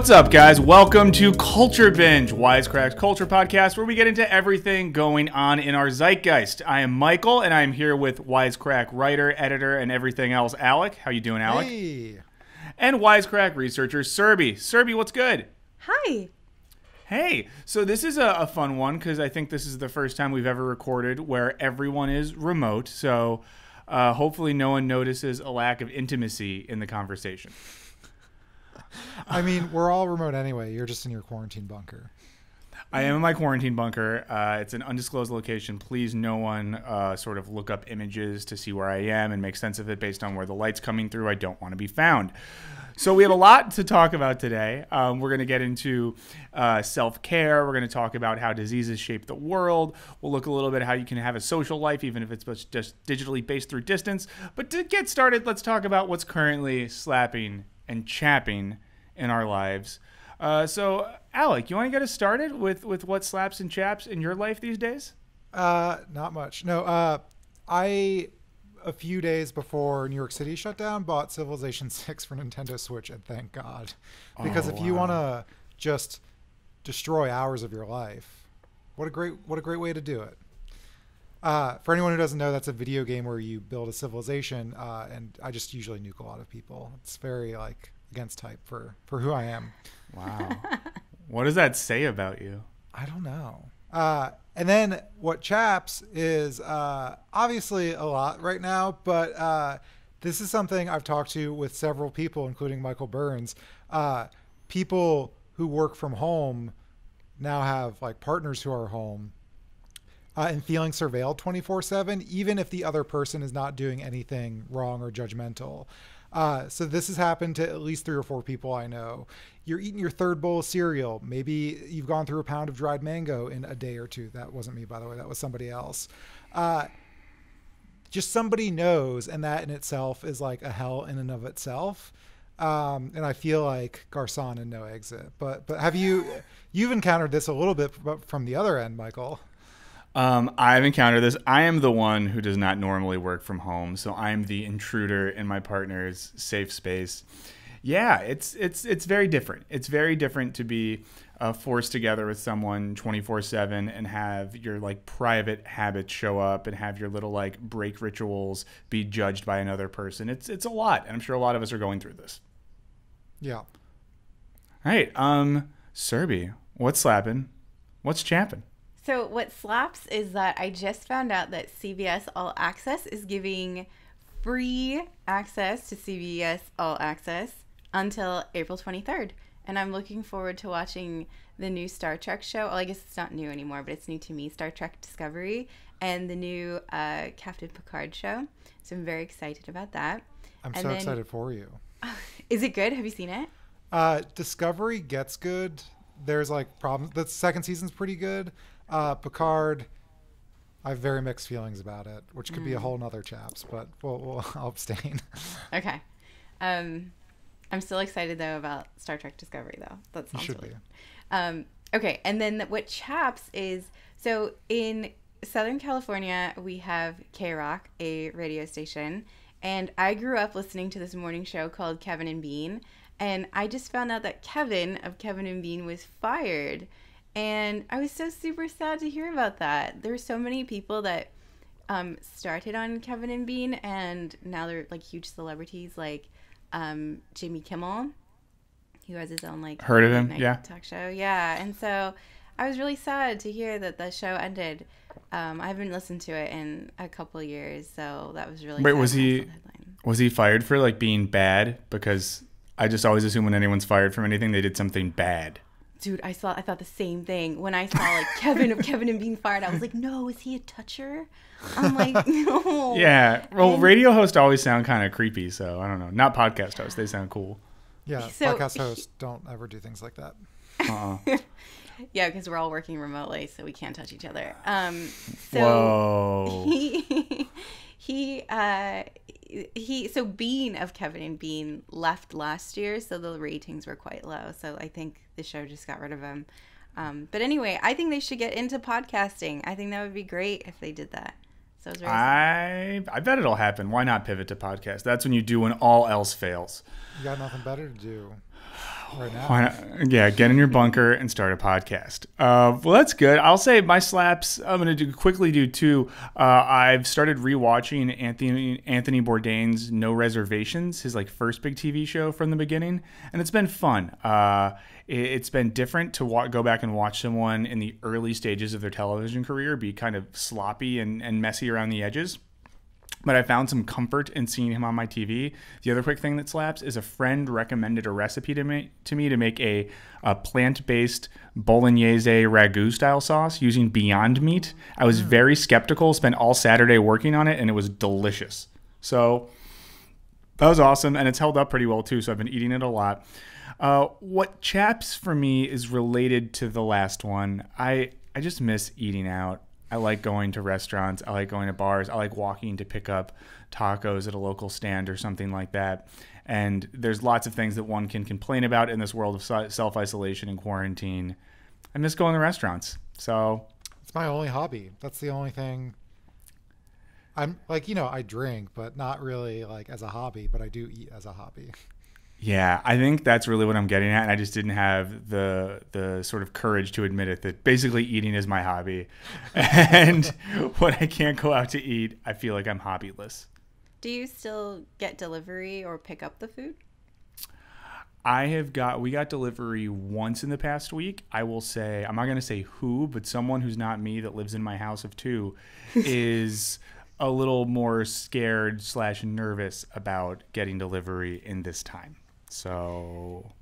What's up, guys? Welcome to Culture Binge, Wisecracks Culture Podcast, where we get into everything going on in our zeitgeist. I am Michael, and I am here with Wisecrack writer, editor, and everything else, Alec. How you doing, Alec? Hey. And Wisecrack researcher, Surbhi. Surbhi, what's good? Hi. Hey, so this is a, a fun one because I think this is the first time we've ever recorded where everyone is remote. So uh, hopefully, no one notices a lack of intimacy in the conversation. I mean, we're all remote anyway. You're just in your quarantine bunker. I am in my quarantine bunker. Uh, it's an undisclosed location. Please, no one uh, sort of look up images to see where I am and make sense of it based on where the light's coming through. I don't want to be found. So we have a lot to talk about today. Um, we're going to get into uh, self-care. We're going to talk about how diseases shape the world. We'll look a little bit how you can have a social life, even if it's just digitally based through distance. But to get started, let's talk about what's currently slapping and chapping in our lives. Uh, so, Alec, you want to get us started with, with what slaps and chaps in your life these days? Uh, not much. No, uh, I a few days before New York City shut down bought Civilization 6 for Nintendo Switch and thank God. Because Oh, if you want to just destroy hours of your life, what a great what a great way to do it. Uh, for anyone who doesn't know, that's a video game where you build a civilization, uh, and I just usually nuke a lot of people. It's very like against type for for who I am. Wow. what does that say about you? I don't know. Uh, and then what chaps is uh, obviously a lot right now, but uh, this is something I've talked to with several people, including Michael Burns. Uh, people who work from home now have like partners who are home uh, and feeling surveilled 24 7, even if the other person is not doing anything wrong or judgmental. Uh, so this has happened to at least three or four people I know. You're eating your third bowl of cereal. Maybe you've gone through a pound of dried mango in a day or two. That wasn't me, by the way. That was somebody else. Uh, just somebody knows, and that in itself is like a hell in and of itself. Um, and I feel like Garcin and No Exit. But but have you you've encountered this a little bit from the other end, Michael? Um, I've encountered this. I am the one who does not normally work from home, so I'm the intruder in my partner's safe space. Yeah, it's it's it's very different. It's very different to be uh, forced together with someone 24/7 and have your like private habits show up and have your little like break rituals be judged by another person. It's it's a lot, and I'm sure a lot of us are going through this. Yeah. All right, um, Surbhi, what's slapping? What's chapping? So what slaps is that I just found out that CBS All Access is giving free access to CBS All Access until April 23rd. And I'm looking forward to watching the new Star Trek show. Well, I guess it's not new anymore, but it's new to me, Star Trek Discovery, and the new uh, Captain Picard show. So I'm very excited about that. I'm And so then- excited for you. Is it good? Have you seen it? Uh, Discovery gets good. There's like problems. The second season's pretty good. Uh, Picard, I have very mixed feelings about it, which could be a Mm. whole nother chaps, but we'll, we'll I'll abstain. Okay. Um, I'm still excited though about Star Trek Discovery though. That sounds really be. Um, okay, and then what chaps is so in Southern California we have KROQ, a radio station, and I grew up listening to this morning show called Kevin and Bean, and I just found out that Kevin of Kevin and Bean was fired, and I was so super sad to hear about that. There's so many people that um, started on Kevin and Bean, and now they're like huge celebrities, like um, Jimmy Kimmel, who has his own like Heard of him? Yeah. talk show. Yeah, and so I was really sad to hear that the show ended. Um, I haven't listened to it in a couple years, so that was really. Wait, sad was he- saw the headline. Was he fired for like being bad? Because I just always assume when anyone's fired from anything, they did something bad. Dude, I saw. I thought the same thing when I saw like Kevin of Kevin and Bean fired. I was like, no, is he a toucher? I'm like, no. Yeah. Well, And- radio hosts always sound kind of creepy, so I don't know. Not podcast hosts; they sound cool. Yeah, So- podcast hosts don't ever do things like that. Uh-uh. Yeah, because we're all working remotely, so we can't touch each other. Um, so Whoa. he he uh he so bean of kevin and bean left last year so the ratings were quite low so i think the show just got rid of him um but anyway i think they should get into podcasting i think that would be great if they did that so I was very I I bet it'll happen. Why not pivot to podcast? That's when you do when all else fails. You got nothing better to do. Right now. Not? Yeah, get in your bunker and start a podcast. Uh, well, that's good. I'll say my slaps. I'm gonna do quickly do two. Uh, I've started rewatching Anthony Anthony Bourdain's No Reservations, his like first big TV show from the beginning, and it's been fun. Uh, it, has been different to go back and watch someone in the early stages of their television career be kind of sloppy and, and messy around the edges but I found some comfort in seeing him on my TV. The other quick thing that slaps is a friend recommended a recipe to me to, me to make a, a plant based bolognese ragu style sauce using Beyond Meat. I was very skeptical, spent all Saturday working on it, and it was delicious. So that was awesome, and it's held up pretty well too. So I've been eating it a lot. Uh, what chaps for me is related to the last one. I I just miss eating out. I like going to restaurants. I like going to bars. I like walking to pick up tacos at a local stand or something like that. And there's lots of things that one can complain about in this world of self isolation and quarantine. I miss going to restaurants. So it's my only hobby. That's the only thing. I'm like, you know, I drink, but not really like as a hobby, but I do eat as a hobby. Yeah, I think that's really what I'm getting at, and I just didn't have the the sort of courage to admit it. That basically eating is my hobby, and when I can't go out to eat, I feel like I'm hobbyless. Do you still get delivery or pick up the food? I have got we got delivery once in the past week. I will say I'm not going to say who, but someone who's not me that lives in my house of two is a little more scared slash nervous about getting delivery in this time. So,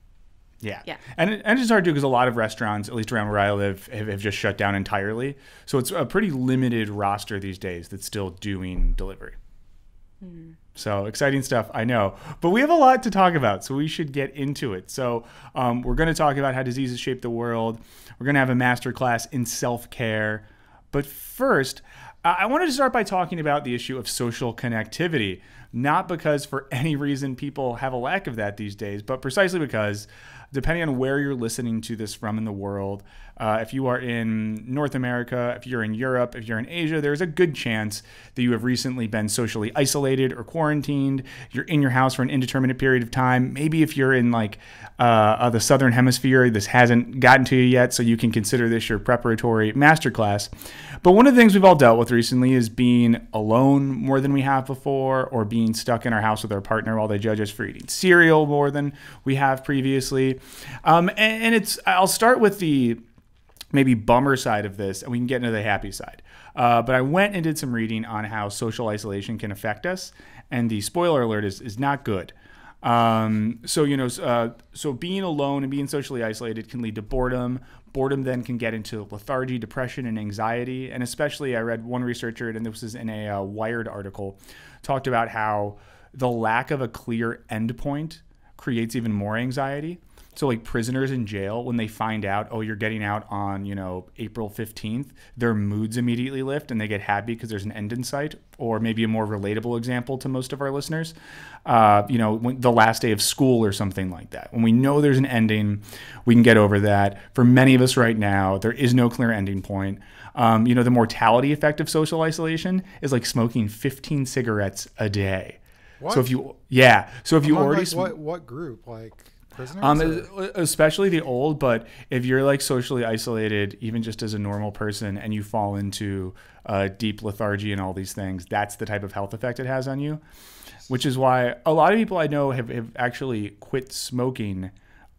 yeah. Yeah. And, it, and it's hard to do because a lot of restaurants, at least around where I live, have, have, just shut down entirely. So it's a pretty limited roster these days that's still doing delivery. Mm-hmm. So exciting stuff, I know. But we have a lot to talk about, so we should get into it. So um, we're going to talk about how diseases shape the world. We're going to have a master class in self care. But first, I wanted to start by talking about the issue of social connectivity not because for any reason people have a lack of that these days, but precisely because depending on where you're listening to this from in the world, uh, if you are in North America, if you're in Europe, if you're in Asia, there's a good chance that you have recently been socially isolated or quarantined. You're in your house for an indeterminate period of time. Maybe if you're in like uh, uh, the southern hemisphere, this hasn't gotten to you yet, so you can consider this your preparatory masterclass. But one of the things we've all dealt with recently is being alone more than we have before, or being stuck in our house with our partner while they judge us for eating cereal more than we have previously. Um, and, and it's I'll start with the maybe bummer side of this, and we can get into the happy side. Uh, but I went and did some reading on how social isolation can affect us, and the spoiler alert is, is not good. Um, so you know, uh, so being alone and being socially isolated can lead to boredom. Boredom then can get into lethargy, depression, and anxiety. And especially, I read one researcher, and this was in a uh, Wired article, talked about how the lack of a clear endpoint creates even more anxiety. So like prisoners in jail, when they find out, oh, you're getting out on, you know, April 15th, their moods immediately lift and they get happy because there's an end in sight. Or maybe a more relatable example to most of our listeners, uh, you know, when, the last day of school or something like that. When we know there's an ending, we can get over that. For many of us right now, there is no clear ending point. Um, you know, the mortality effect of social isolation is like smoking 15 cigarettes a day. What? So if you, yeah, so if you already, like, what what group like? Prisoners? Um, especially the old, but if you're like socially isolated, even just as a normal person, and you fall into uh, deep lethargy and all these things, that's the type of health effect it has on you. Which is why a lot of people I know have, have actually quit smoking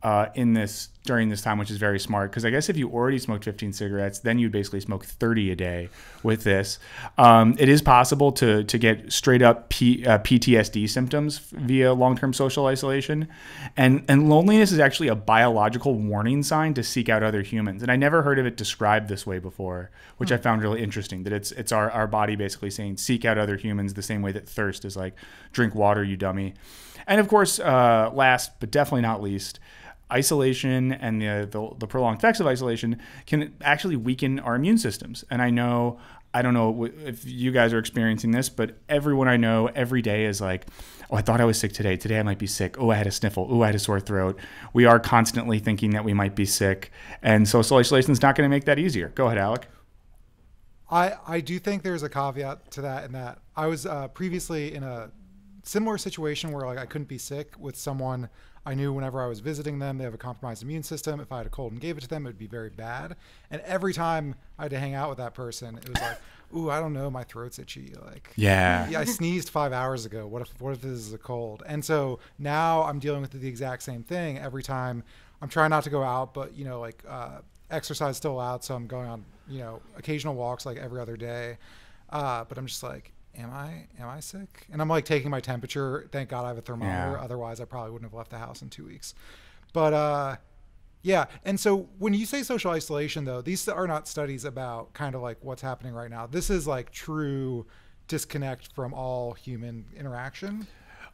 uh, in this during this time, which is very smart. Because I guess if you already smoked 15 cigarettes, then you'd basically smoke 30 a day with this. Um, it is possible to to get straight up P, uh, PTSD symptoms via long term social isolation, and and loneliness is actually a biological warning sign to seek out other humans. And I never heard of it described this way before, which hmm. I found really interesting. That it's it's our our body basically saying seek out other humans the same way that thirst is like drink water, you dummy. And of course, uh, last but definitely not least isolation and the, the, the prolonged effects of isolation can actually weaken our immune systems. And I know I don't know if you guys are experiencing this, but everyone I know every day is like, oh, I thought I was sick today. Today I might be sick. Oh, I had a sniffle. Oh, I had a sore throat. We are constantly thinking that we might be sick. And social isolation is not going to make that easier. Go ahead, Alec. I, I do think there's a caveat to that in that I was uh, previously in a similar situation where like I couldn't be sick with someone I knew whenever I was visiting them, they have a compromised immune system. If I had a cold and gave it to them, it would be very bad. And every time I had to hang out with that person, it was like, ooh, I don't know, my throat's itchy. Like, Yeah. yeah, I sneezed five hours ago. What if what if this is a cold? And so now I'm dealing with the exact same thing every time. I'm trying not to go out, but you know, like uh, exercise still allowed, so I'm going on you know occasional walks like every other day. Uh, but I'm just like, am I am I sick? And I'm like taking my temperature. Thank God I have a thermometer. Yeah. Otherwise, I probably wouldn't have left the house in two weeks. But uh, yeah, and so when you say social isolation, though, these are not studies about kind of like what's happening right now. This is like true disconnect from all human interaction.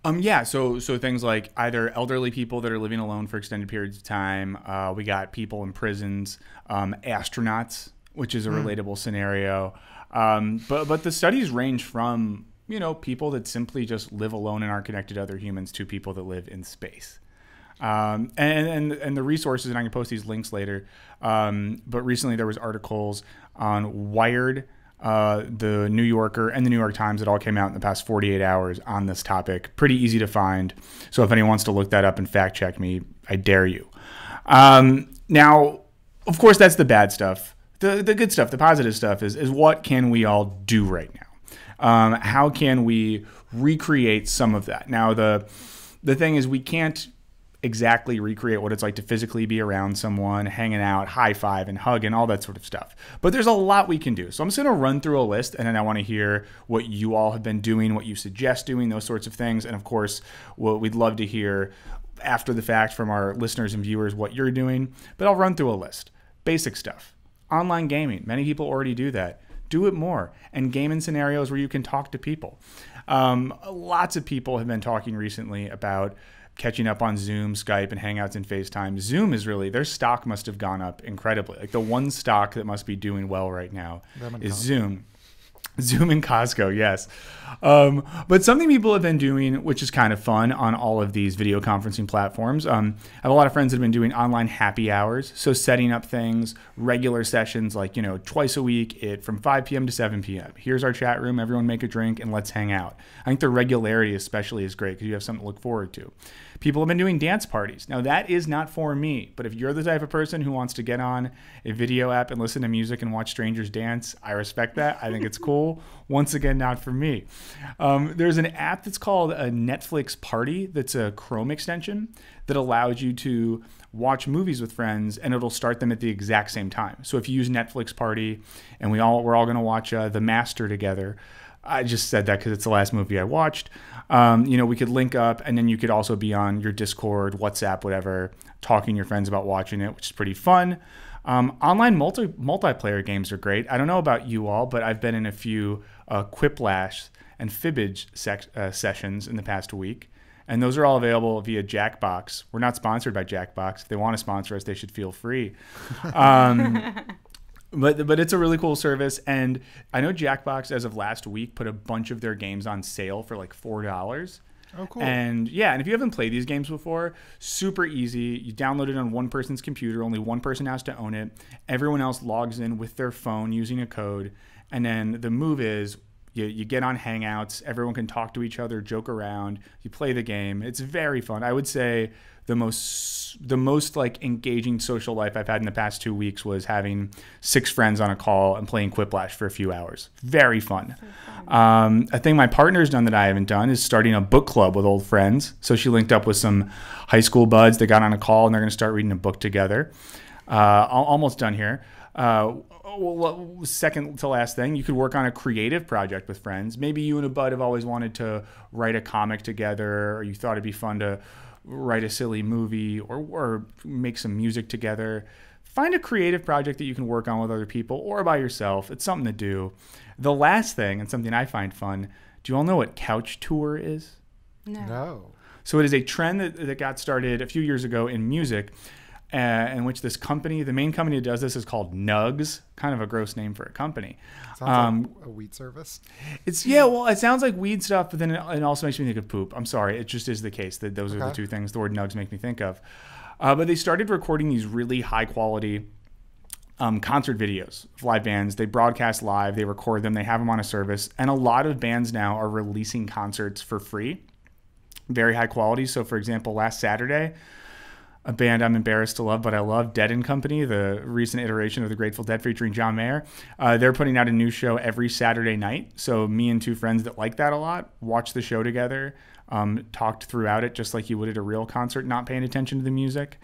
Um, yeah, so so things like either elderly people that are living alone for extended periods of time. Uh, we got people in prisons, um, astronauts, which is a relatable scenario. Um, but but the studies range from you know people that simply just live alone and aren't connected to other humans to people that live in space. Um, and, and and the resources, and I can post these links later. Um, but recently there was articles on Wired, uh, the New Yorker, and the New York Times that all came out in the past 48 hours on this topic. Pretty easy to find. So if anyone wants to look that up and fact check me, I dare you. Um, now, of course, that's the bad stuff. The the good stuff, the positive stuff is is what can we all do right now? Um, how can we recreate some of that? Now the the thing is we can't exactly recreate what it's like to physically be around someone, hanging out, high five and hug and all that sort of stuff. But there's a lot we can do. So I'm just going to run through a list and then I want to hear what you all have been doing, what you suggest doing, those sorts of things. And of course, what we'd love to hear after the fact from our listeners and viewers what you're doing. But I'll run through a list. Basic stuff. Online gaming. Many people already do that. Do it more and game in scenarios where you can talk to people. Um, lots of people have been talking recently about catching up on Zoom, Skype, and Hangouts and FaceTime. Zoom is really their stock must have gone up incredibly. Like the one stock that must be doing well right now is. Zoom. Zoom and Costco, yes. Um, but something people have been doing, which is kind of fun on all of these video conferencing platforms. Um, I have a lot of friends that have been doing online happy hours. So setting up things, regular sessions, like, you know, twice a week it from 5 p.m. to 7 p.m. Here's our chat room. Everyone make a drink and let's hang out. I think the regularity especially is great because you have something to look forward to. People have been doing dance parties. Now, that is not for me, but if you're the type of person who wants to get on a video app and listen to music and watch strangers dance, I respect that. I think it's cool. Once again, not for me. Um, there's an app that's called a Netflix Party that's a Chrome extension that allows you to watch movies with friends and it'll start them at the exact same time. So if you use Netflix Party and we all we're all going to watch uh, The Master together, I just said that because it's the last movie I watched. Um, you know, we could link up, and then you could also be on your Discord, WhatsApp, whatever, talking to your friends about watching it, which is pretty fun. Um, online multi multiplayer games are great. I don't know about you all, but I've been in a few uh, Quiplash and Fibbage sec- uh, sessions in the past week, and those are all available via Jackbox. We're not sponsored by Jackbox. If they want to sponsor us, they should feel free. Um, but but it's a really cool service, and I know Jackbox as of last week put a bunch of their games on sale for like four dollars. Oh, cool. And yeah, and if you haven't played these games before, super easy. You download it on one person's computer. Only one person has to own it. Everyone else logs in with their phone using a code. And then the move is you, you get on Hangouts. Everyone can talk to each other, joke around. You play the game. It's very fun. I would say the most the most like engaging social life I've had in the past two weeks was having six friends on a call and playing Quiplash for a few hours. Very fun. Um, a thing my partner's done that I haven't done is starting a book club with old friends. So she linked up with some high school buds. They got on a call and they're going to start reading a book together. Uh, almost done here. Uh, well, second to last thing, you could work on a creative project with friends. Maybe you and a bud have always wanted to write a comic together, or you thought it'd be fun to write a silly movie or, or make some music together. Find a creative project that you can work on with other people or by yourself. It's something to do. The last thing, and something I find fun, do you all know what couch tour is? No. no. So it is a trend that, that got started a few years ago in music, uh, in which this company, the main company that does this, is called Nugs. Kind of a gross name for a company. Sounds Um, like a weed service. It's yeah, well, it sounds like weed stuff, but then it, it also makes me think of poop. I'm sorry, it just is the case that those are the two things the word nugs make me think of. Uh, but they started recording these really high quality um, concert videos of live bands. They broadcast live, they record them, they have them on a service, and a lot of bands now are releasing concerts for free. very high quality. So, for example, last Saturday, a band I'm embarrassed to love, but I love, Dead and Company, the recent iteration of the Grateful Dead featuring John Mayer. Uh, they're putting out a new show every Saturday night. So me and two friends that like that a lot watch the show together, um, talked throughout it just like you would at a real concert, not paying attention to the music.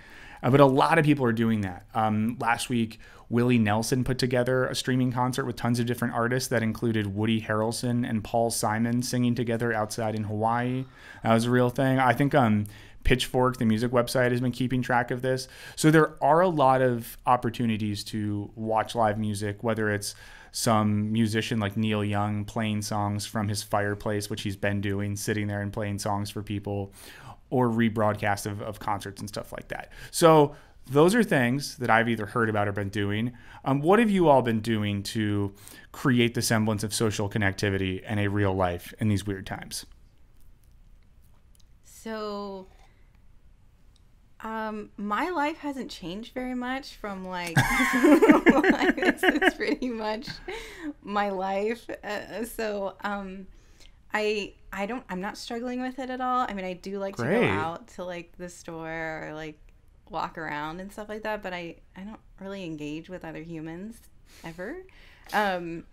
Uh, but a lot of people are doing that. Um, last week, Willie Nelson put together a streaming concert with tons of different artists that included Woody Harrelson and Paul Simon singing together outside in Hawaii. That was a real thing. I think um, Pitchfork, the music website, has been keeping track of this. So there are a lot of opportunities to watch live music, whether it's some musician like Neil Young playing songs from his fireplace, which he's been doing, sitting there and playing songs for people, or rebroadcast of, of concerts and stuff like that. So those are things that I've either heard about or been doing. Um, what have you all been doing to create the semblance of social connectivity and a real life in these weird times? So, um, my life hasn't changed very much from like, this is pretty much my life. Uh, so, um, I I don't I'm not struggling with it at all. I mean, I do like Great. to go out to like the store or like walk around and stuff like that, but I I don't really engage with other humans ever. Um,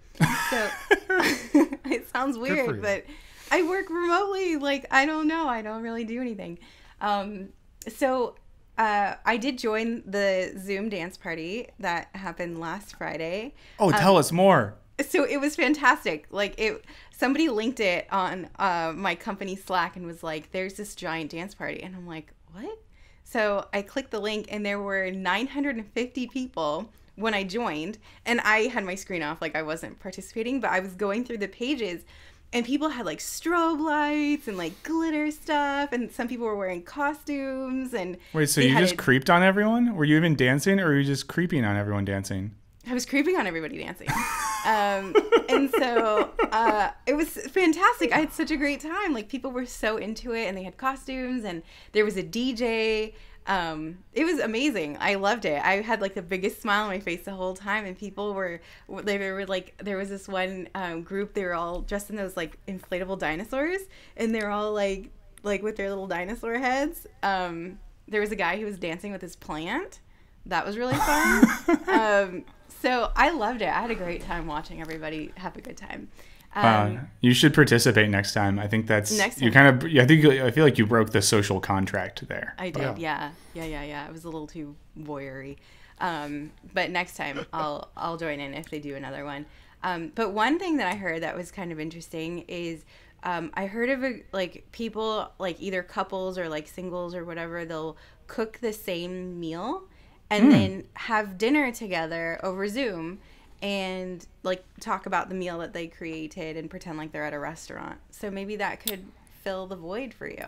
so it sounds weird, but I work remotely. Like I don't know. I don't really do anything. Um, so uh, I did join the Zoom dance party that happened last Friday. Oh, tell us more. so it was fantastic. Like it somebody linked it on uh, my company slack and was like there's this giant dance party. And i'm like what? So i clicked the link and there were 950 people when i joined. And i had my screen off like i wasn't participating but i was going through the pages and people had like strobe lights and like glitter stuff and some people were wearing costumes and Wait, so you just a- creeped on everyone? Were you even dancing, or were you just creeping on everyone dancing? I was creeping on everybody dancing. Um, and so uh, it was fantastic. I had such a great time. Like people were so into it and they had costumes and there was a DJ. Um, it was amazing. I loved it. I had like the biggest smile on my face the whole time and people were, they were like, there was this one um, group, they were all dressed in those like inflatable dinosaurs and they're all like, like with their little dinosaur heads. Um, there was a guy who was dancing with his plant. That was really fun. um, so I loved it. I had a great time watching everybody have a good time. Um, Wow, you should participate next time. I think that's Next time. you kind of. I think I feel like you broke the social contract there. I did, yeah. yeah, yeah, yeah, It was a little too voyeury, um, but next time I'll I'll join in if they do another one. Um, but one thing that I heard that was kind of interesting is um, I heard of a, like people like either couples or like singles or whatever they'll cook the same meal and then have dinner together over Zoom and like talk about the meal that they created and pretend like they're at a restaurant. So maybe that could fill the void for you.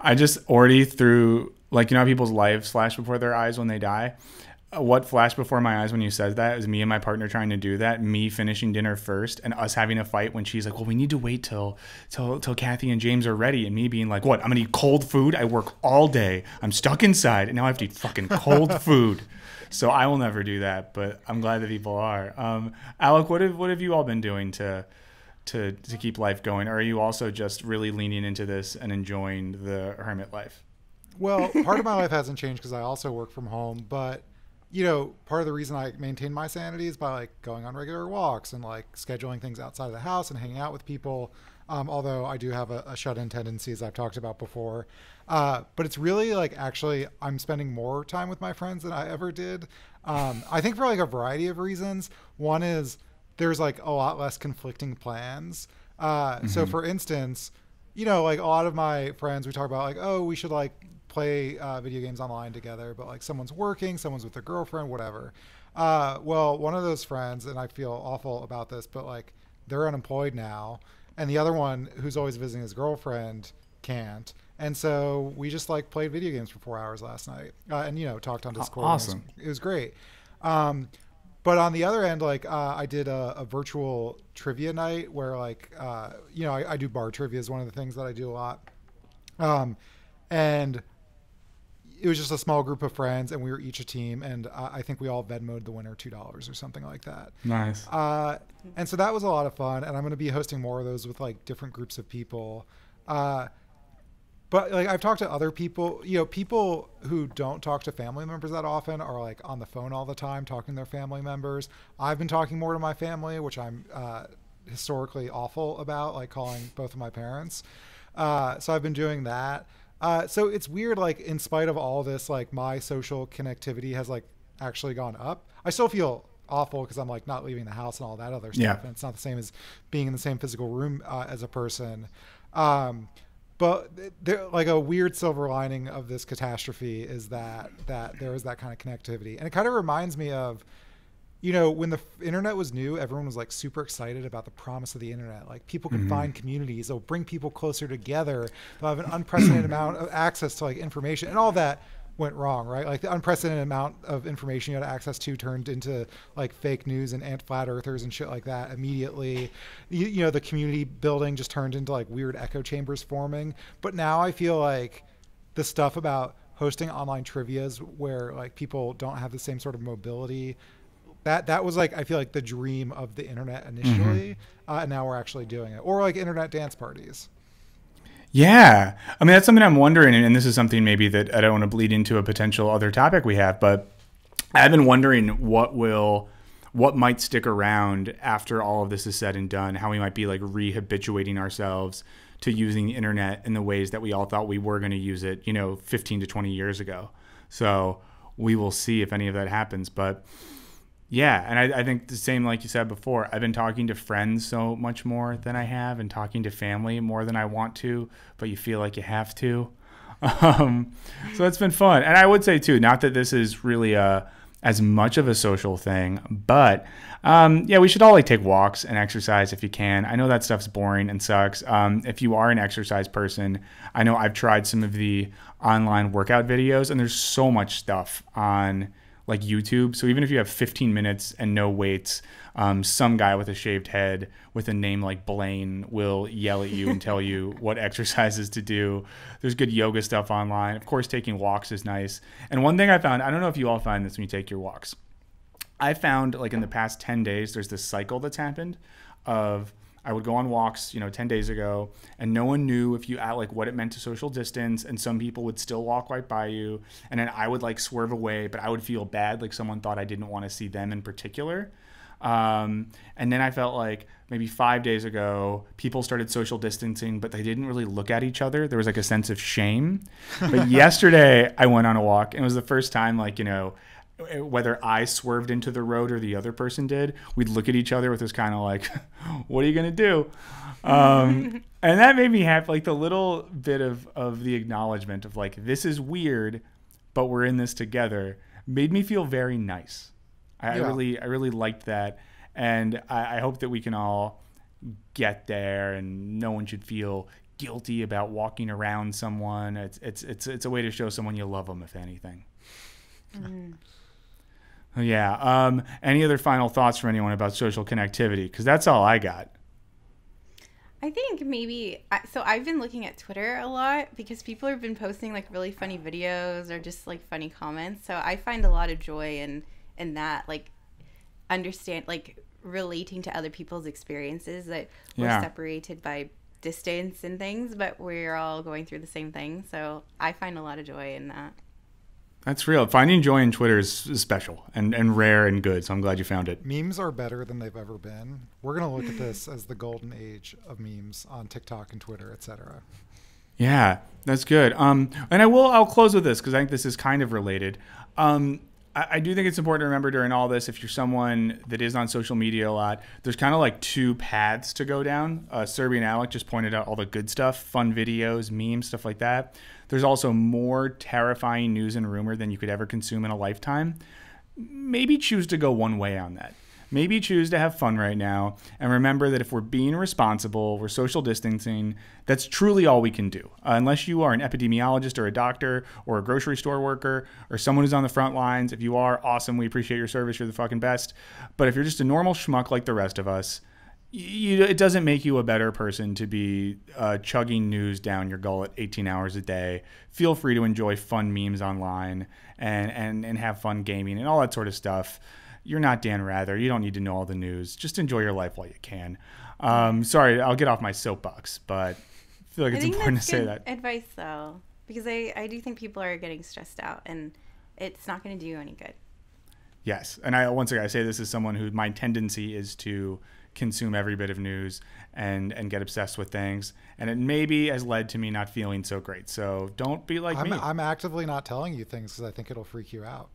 I just already through like you know how people's lives flash before their eyes when they die. Uh, What flashed before my eyes when you said that is me and my partner trying to do that. Me finishing dinner first, and us having a fight when she's like, "Well, we need to wait till till till Kathy and James are ready," and me being like, "What? I'm gonna eat cold food. I work all day. I'm stuck inside, and now I have to eat fucking cold food." So I will never do that, but I'm glad that people are. Um, Alec, what have what have you all been doing to to to keep life going? Or are you also just really leaning into this and enjoying the hermit life? Well, part of my life hasn't changed because I also work from home, but you know, part of the reason I maintain my sanity is by like going on regular walks and like scheduling things outside of the house and hanging out with people. Um, although I do have a, a shut-in tendency, as I've talked about before, uh, but it's really like actually I'm spending more time with my friends than I ever did. Um, I think for like a variety of reasons. One is there's like a lot less conflicting plans. Uh, So, for instance, you know, like a lot of my friends, we talk about like, oh, we should like play uh, video games online together, but like someone's working, someone's with their girlfriend, whatever. Uh, well, one of those friends, and I feel awful about this, but like they're unemployed now, and the other one who's always visiting his girlfriend can't. And so we just like played video games for four hours last night, uh, and you know talked on Discord. and it was- awesome. It was, great. Um, but on the other end, like uh, I did a, a virtual trivia night where like uh, you know I, I do bar trivia is one of the things that I do a lot, um, and it was just a small group of friends and we were each a team and uh, I think we all Venmoed the winner two dollars or something like that. Nice. Uh, and so that was a lot of fun and I'm going to be hosting more of those with like different groups of people. But like I've talked to other people, you know, people who don't talk to family members that often are like on the phone all the time talking to their family members. I've been talking more to my family, which I'm uh, historically awful about, like calling both of my parents. Uh, so I've been doing that. Uh, so it's weird, like in spite of all this, like my social connectivity has like actually gone up. I still feel awful because I'm like not leaving the house and all that other stuff, Yeah. and it's not the same as being in the same physical room uh, as a person. Um, but there, like a weird silver lining of this catastrophe is that that there is that kind of connectivity, and it kind of reminds me of you know, when the internet was new, everyone was like super excited about the promise of the internet. Like people can mm-hmm. find communities, it'll bring people closer together. They'll have an unprecedented amount of access to like information, and all that went wrong, right? Like the unprecedented amount of information you had access to turned into like fake news and ant flat earthers and shit like that immediately. You, you know, the community building just turned into like weird echo chambers forming. But now I feel like the stuff about hosting online trivias where like people don't have the same sort of mobility that that was like I feel like the dream of the internet initially, uh, and now we're actually doing it. Or like internet dance parties. Yeah. I mean, that's something I'm wondering, and this is something maybe that I don't want to bleed into a potential other topic we have, but I've been wondering what will, what might stick around after all of this is said and done, how we might be like rehabituating ourselves to using the internet in the ways that we all thought we were going to use it, you know, 15 to 20 years ago. So we will see if any of that happens. But yeah, and I, I think the same like you said before. I've been talking to friends so much more than I have, and talking to family more than I want to, but you feel like you have to. Um, so it's been fun, and I would say too, not that this is really a as much of a social thing, but um, yeah, we should all like take walks and exercise if you can. I know that stuff's boring and sucks. Um, if you are an exercise person, I know I've tried some of the online workout videos, and there's so much stuff on like YouTube. So even if you have 15 minutes and no weights, um, some guy with a shaved head with a name like Blaine will yell at you and tell you what exercises to do. There's good yoga stuff online. Of course, taking walks is nice. And one thing I found, I don't know if you all find this when you take your walks. I found like in the past 10 days, there's this cycle that's happened of I would go on walks, you know, 10 days ago, and no one knew if you at like what it meant to social distance. And some people would still walk right by you. And then I would like swerve away, but I would feel bad. Like someone thought I didn't want to see them in particular. Um, and then I felt like maybe five days ago, people started social distancing, but they didn't really look at each other. There was like a sense of shame. But yesterday, I went on a walk, and it was the first time, like, you know, whether I swerved into the road or the other person did, we'd look at each other with this kind of like, what are you going to do? Um, and that made me happy. Like the little bit of, of the acknowledgement of like, this is weird, but we're in this together made me feel very nice. I, I really, I really liked that. And I, I hope that we can all get there and no one should feel guilty about walking around someone. It's, it's, it's, it's a way to show someone you love them, if anything. Yeah. Um, any other final thoughts from anyone about social connectivity? Because that's all I got. I think maybe so. I've been looking at Twitter a lot because people have been posting like really funny videos or just like funny comments. So I find a lot of joy in in that, like understand like relating to other people's experiences that we're Yeah. separated by distance and things, but we're all going through the same thing. So I find a lot of joy in that. That's real. Finding joy in Twitter is, special and, and rare and good. So I'm glad you found it. Memes are better than they've ever been. We're gonna look at this as the golden age of memes on TikTok and Twitter, etc. Yeah, that's good. Um, and I will. I'll close with this because I think this is kind of related. Um, I, do think it's important to remember during all this, if you're someone that is on social media a lot, there's kind of like two paths to go down. Uh, Surbhi and Alec just pointed out all the good stuff, fun videos, memes, stuff like that. There's also more terrifying news and rumor than you could ever consume in a lifetime. Maybe choose to go one way on that. Maybe choose to have fun right now and remember that if we're being responsible, we're social distancing, that's truly all we can do. Uh, unless you are an epidemiologist or a doctor or a grocery store worker or someone who's on the front lines, if you are, awesome. We appreciate your service. You're the fucking best. But if you're just a normal schmuck like the rest of us, you, it doesn't make you a better person to be uh, chugging news down your gullet 18 hours a day. Feel free to enjoy fun memes online and, and, and have fun gaming and all that sort of stuff. You're not Dan Rather. You don't need to know all the news. Just enjoy your life while you can. Um, sorry, I'll get off my soapbox, but I feel like I it's think important that's to say that. advice though, because I I do think people are getting stressed out, and it's not going to do you any good. Yes, and I once again I say this as someone who my tendency is to consume every bit of news and and get obsessed with things, and it maybe has led to me not feeling so great. So don't be like I'm, me. I'm actively not telling you things because I think it'll freak you out.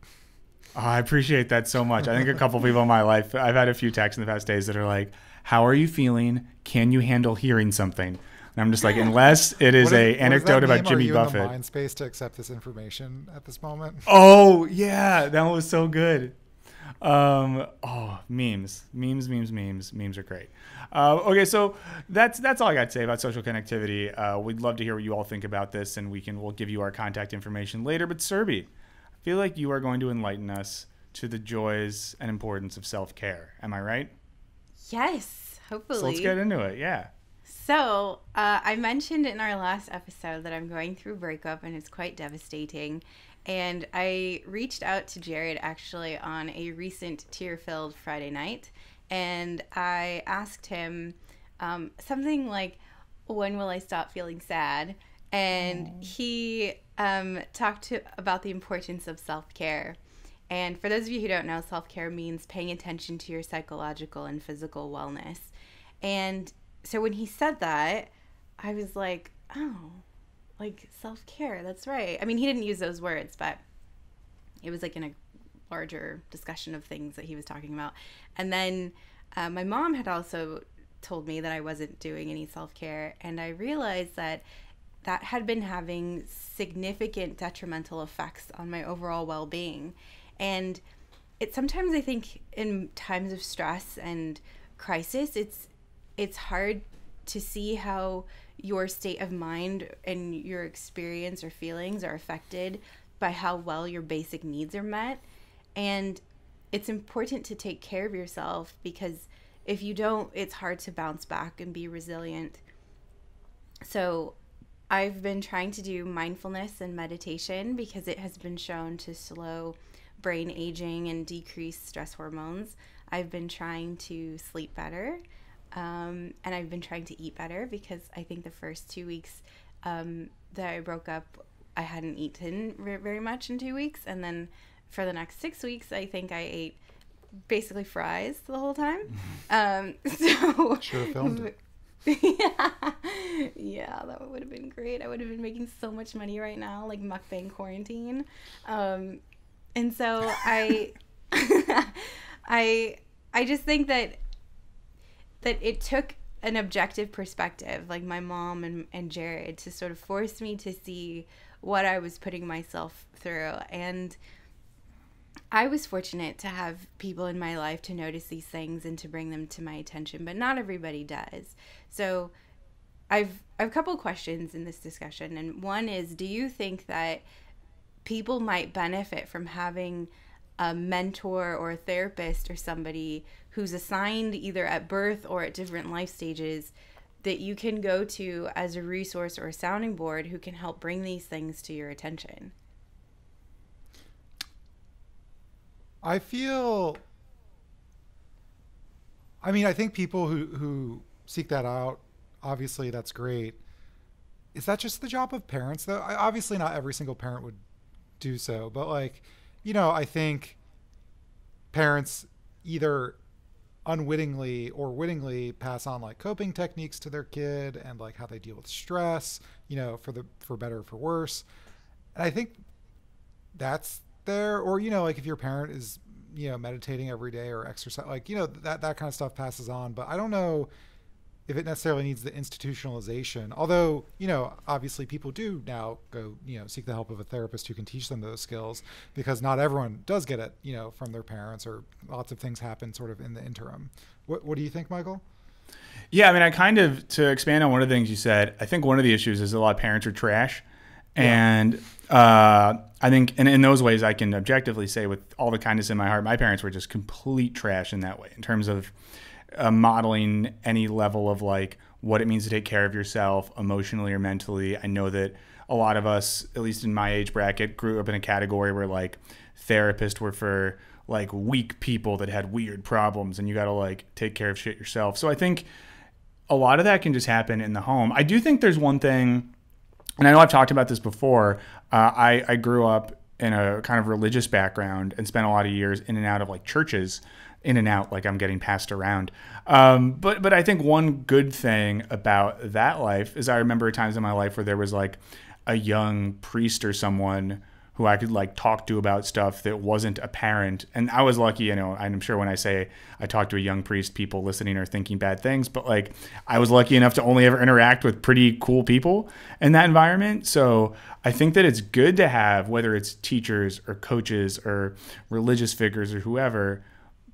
Oh, I appreciate that so much. I think a couple people in my life, I've had a few texts in the past days that are like, "How are you feeling? Can you handle hearing something?" And I'm just like, unless it is What a anecdote about mean? Are Jimmy you in the Buffett. mind space to accept this information at this moment. Oh yeah, that was so good. Um, oh, memes, memes, memes, memes, memes are great. Uh, okay, so that's that's all I got to say about social connectivity. Uh, we'd love to hear what you all think about this, and we can we'll give you our contact information later. But Surbhi, feel like you are going to enlighten us to the joys and importance of self care. Am I right? Yes, hopefully. So let's get into it. Yeah. So, uh, I mentioned in our last episode that I'm going through breakup and it's quite devastating. And I reached out to Jared actually on a recent tear filled Friday night. And I asked him um, something like, When will I stop feeling sad? And he um, talked to, about the importance of self care. And for those of you who don't know, self care means paying attention to your psychological and physical wellness. And so when he said that, I was like, oh, like self care. That's right. I mean, he didn't use those words, but it was like in a larger discussion of things that he was talking about. And then uh, my mom had also told me that I wasn't doing any self care. And I realized that that had been having significant detrimental effects on my overall well being. And it sometimes I think in times of stress and crisis, it's it's hard to see how your state of mind and your experience or feelings are affected by how well your basic needs are met. And it's important to take care of yourself because if you don't, it's hard to bounce back and be resilient. So, I've been trying to do mindfulness and meditation because it has been shown to slow brain aging and decrease stress hormones. I've been trying to sleep better. Um, and I've been trying to eat better because I think the first two weeks um, that I broke up, I hadn't eaten very much in two weeks. And then for the next six weeks, I think I ate basically fries the whole time. Um, so Should have filmed it. Yeah, yeah, that would have been great. I would have been making so much money right now, like mukbang quarantine. Um, and so I, I, I just think that that it took an objective perspective, like my mom and, and Jared, to sort of force me to see what I was putting myself through. And I was fortunate to have people in my life to notice these things and to bring them to my attention, but not everybody does. So I've I have a couple questions in this discussion, and one is, do you think that people might benefit from having a mentor or a therapist or somebody who's assigned either at birth or at different life stages that you can go to as a resource or a sounding board who can help bring these things to your attention? I feel. I mean, I think people who who seek that out, obviously, that's great. Is that just the job of parents, though? I, obviously, not every single parent would do so, but like, you know, I think parents either unwittingly or wittingly pass on like coping techniques to their kid and like how they deal with stress, you know, for the for better or for worse. And I think that's there or you know like if your parent is you know meditating every day or exercise like you know that that kind of stuff passes on but i don't know if it necessarily needs the institutionalization although you know obviously people do now go you know seek the help of a therapist who can teach them those skills because not everyone does get it you know from their parents or lots of things happen sort of in the interim what, what do you think michael Yeah, I mean, I kind of to expand on one of the things you said. I think one of the issues is a lot of parents are trash, and uh, I think, and in those ways, I can objectively say with all the kindness in my heart, my parents were just complete trash in that way in terms of uh, modeling any level of like what it means to take care of yourself emotionally or mentally. I know that a lot of us, at least in my age bracket, grew up in a category where like therapists were for like weak people that had weird problems and you got to like take care of shit yourself. So I think a lot of that can just happen in the home. I do think there's one thing, and I know I've talked about this before. Uh, I, I grew up in a kind of religious background and spent a lot of years in and out of like churches, in and out, like I'm getting passed around. Um, but but I think one good thing about that life is I remember times in my life where there was like a young priest or someone who I could like talk to about stuff that wasn't apparent. And I was lucky, you know, and I'm sure when I say I talked to a young priest, people listening are thinking bad things, but like I was lucky enough to only ever interact with pretty cool people in that environment. So I think that it's good to have, whether it's teachers or coaches or religious figures or whoever,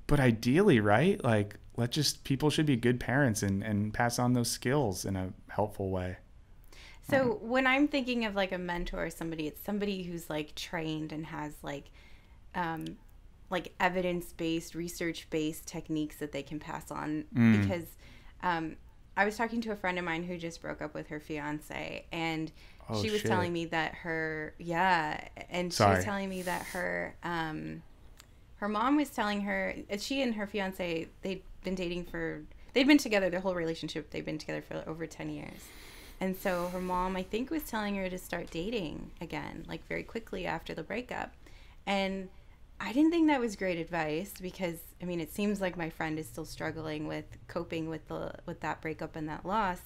but ideally, right? Like, let just people should be good parents and, and pass on those skills in a helpful way. So when I'm thinking of like a mentor or somebody, it's somebody who's like trained and has like um like evidence-based, research-based techniques that they can pass on Mm. because um I was talking to a friend of mine who just broke up with her fiance and Oh, she was shit. telling me that her yeah, and she was telling me that her um her mom was telling her uh, she and her fiance they'd been dating for they'd been together their whole relationship they've been together for over 10 years and so her mom i think was telling her to start dating again like very quickly after the breakup. And i didn't think that was great advice because i mean it seems like my friend is still struggling with coping with the with that breakup and that loss.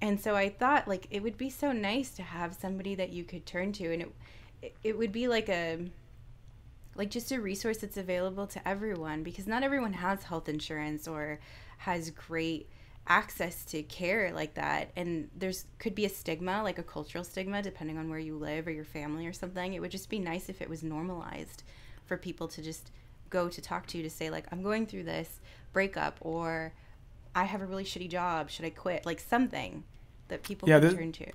And so i thought like it would be so nice to have somebody that you could turn to and it it, would be like a like just a resource that's available to everyone because not everyone has health insurance or has great access to care like that and there's could be a stigma like a cultural stigma depending on where you live or your family or something. It would just be nice if it was normalized for people to just go to talk to you to say like i'm going through this breakup or i have a really shitty job. Should i quit? Like something that people Yeah, can this- turn to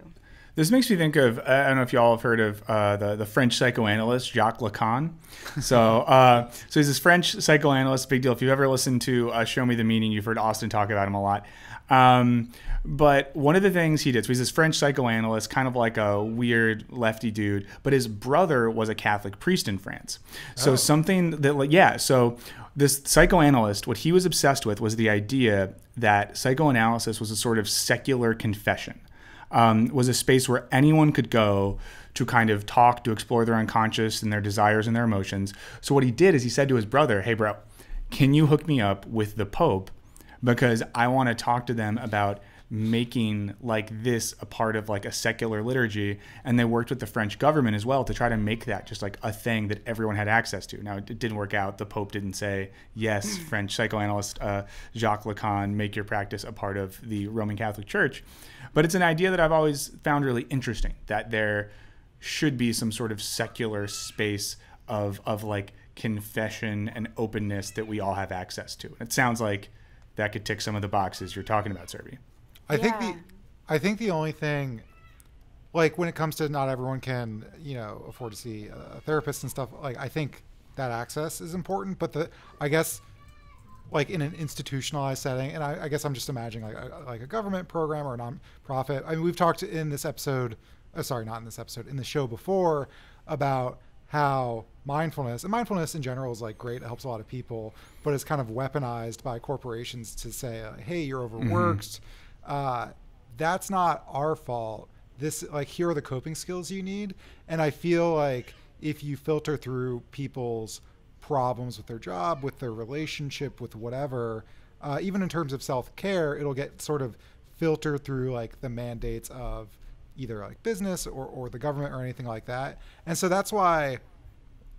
This makes me think of I don't know if y'all have heard of uh, the the French psychoanalyst Jacques Lacan. So uh, so he's this French psychoanalyst, big deal. If you've ever listened to uh, Show Me the Meaning, you've heard Austin talk about him a lot. Um, but one of the things he did, so he's this French psychoanalyst, kind of like a weird lefty dude. But his brother was a Catholic priest in France. So something that, like, yeah. So this psychoanalyst, what he was obsessed with was the idea that psychoanalysis was a sort of secular confession um, was a space where anyone could go to kind of talk, to explore their unconscious and their desires and their emotions. So what he did is he said to his brother, "Hey, bro, can you hook me up with the Pope? Because I want to talk to them about." making like this a part of like a secular liturgy. And they worked with the french government as well to try to make that just like a thing that everyone had access to. Now it didn't work out. The pope didn't say yes french psychoanalyst uh, jacques lacan make your practice a part of the roman catholic church but it's an idea that I've always found really interesting that there should be some sort of secular space of of like confession and openness that we all have access to. And it sounds like that could tick some of the boxes you're talking about, Surbhi. I think the I think the only thing like when it comes to not everyone can, you know, afford to see a therapist and stuff, like I think that access is important, but the I guess like in an institutionalized setting, and I, I guess I'm just imagining like a, like a government program or a nonprofit. I mean, we've talked in this episode, uh, sorry, not in this episode, in the show before about how mindfulness and mindfulness in general is like great. It helps a lot of people, but it's kind of weaponized by corporations to say, uh, "Hey, you're overworked." Uh, that's not our fault. This like here are the coping skills you need, and I feel like if you filter through people's problems with their job, with their relationship, with whatever, uh, even in terms of self care, it'll get sort of filtered through like the mandates of either like business or, or the government or anything like that. And so that's why,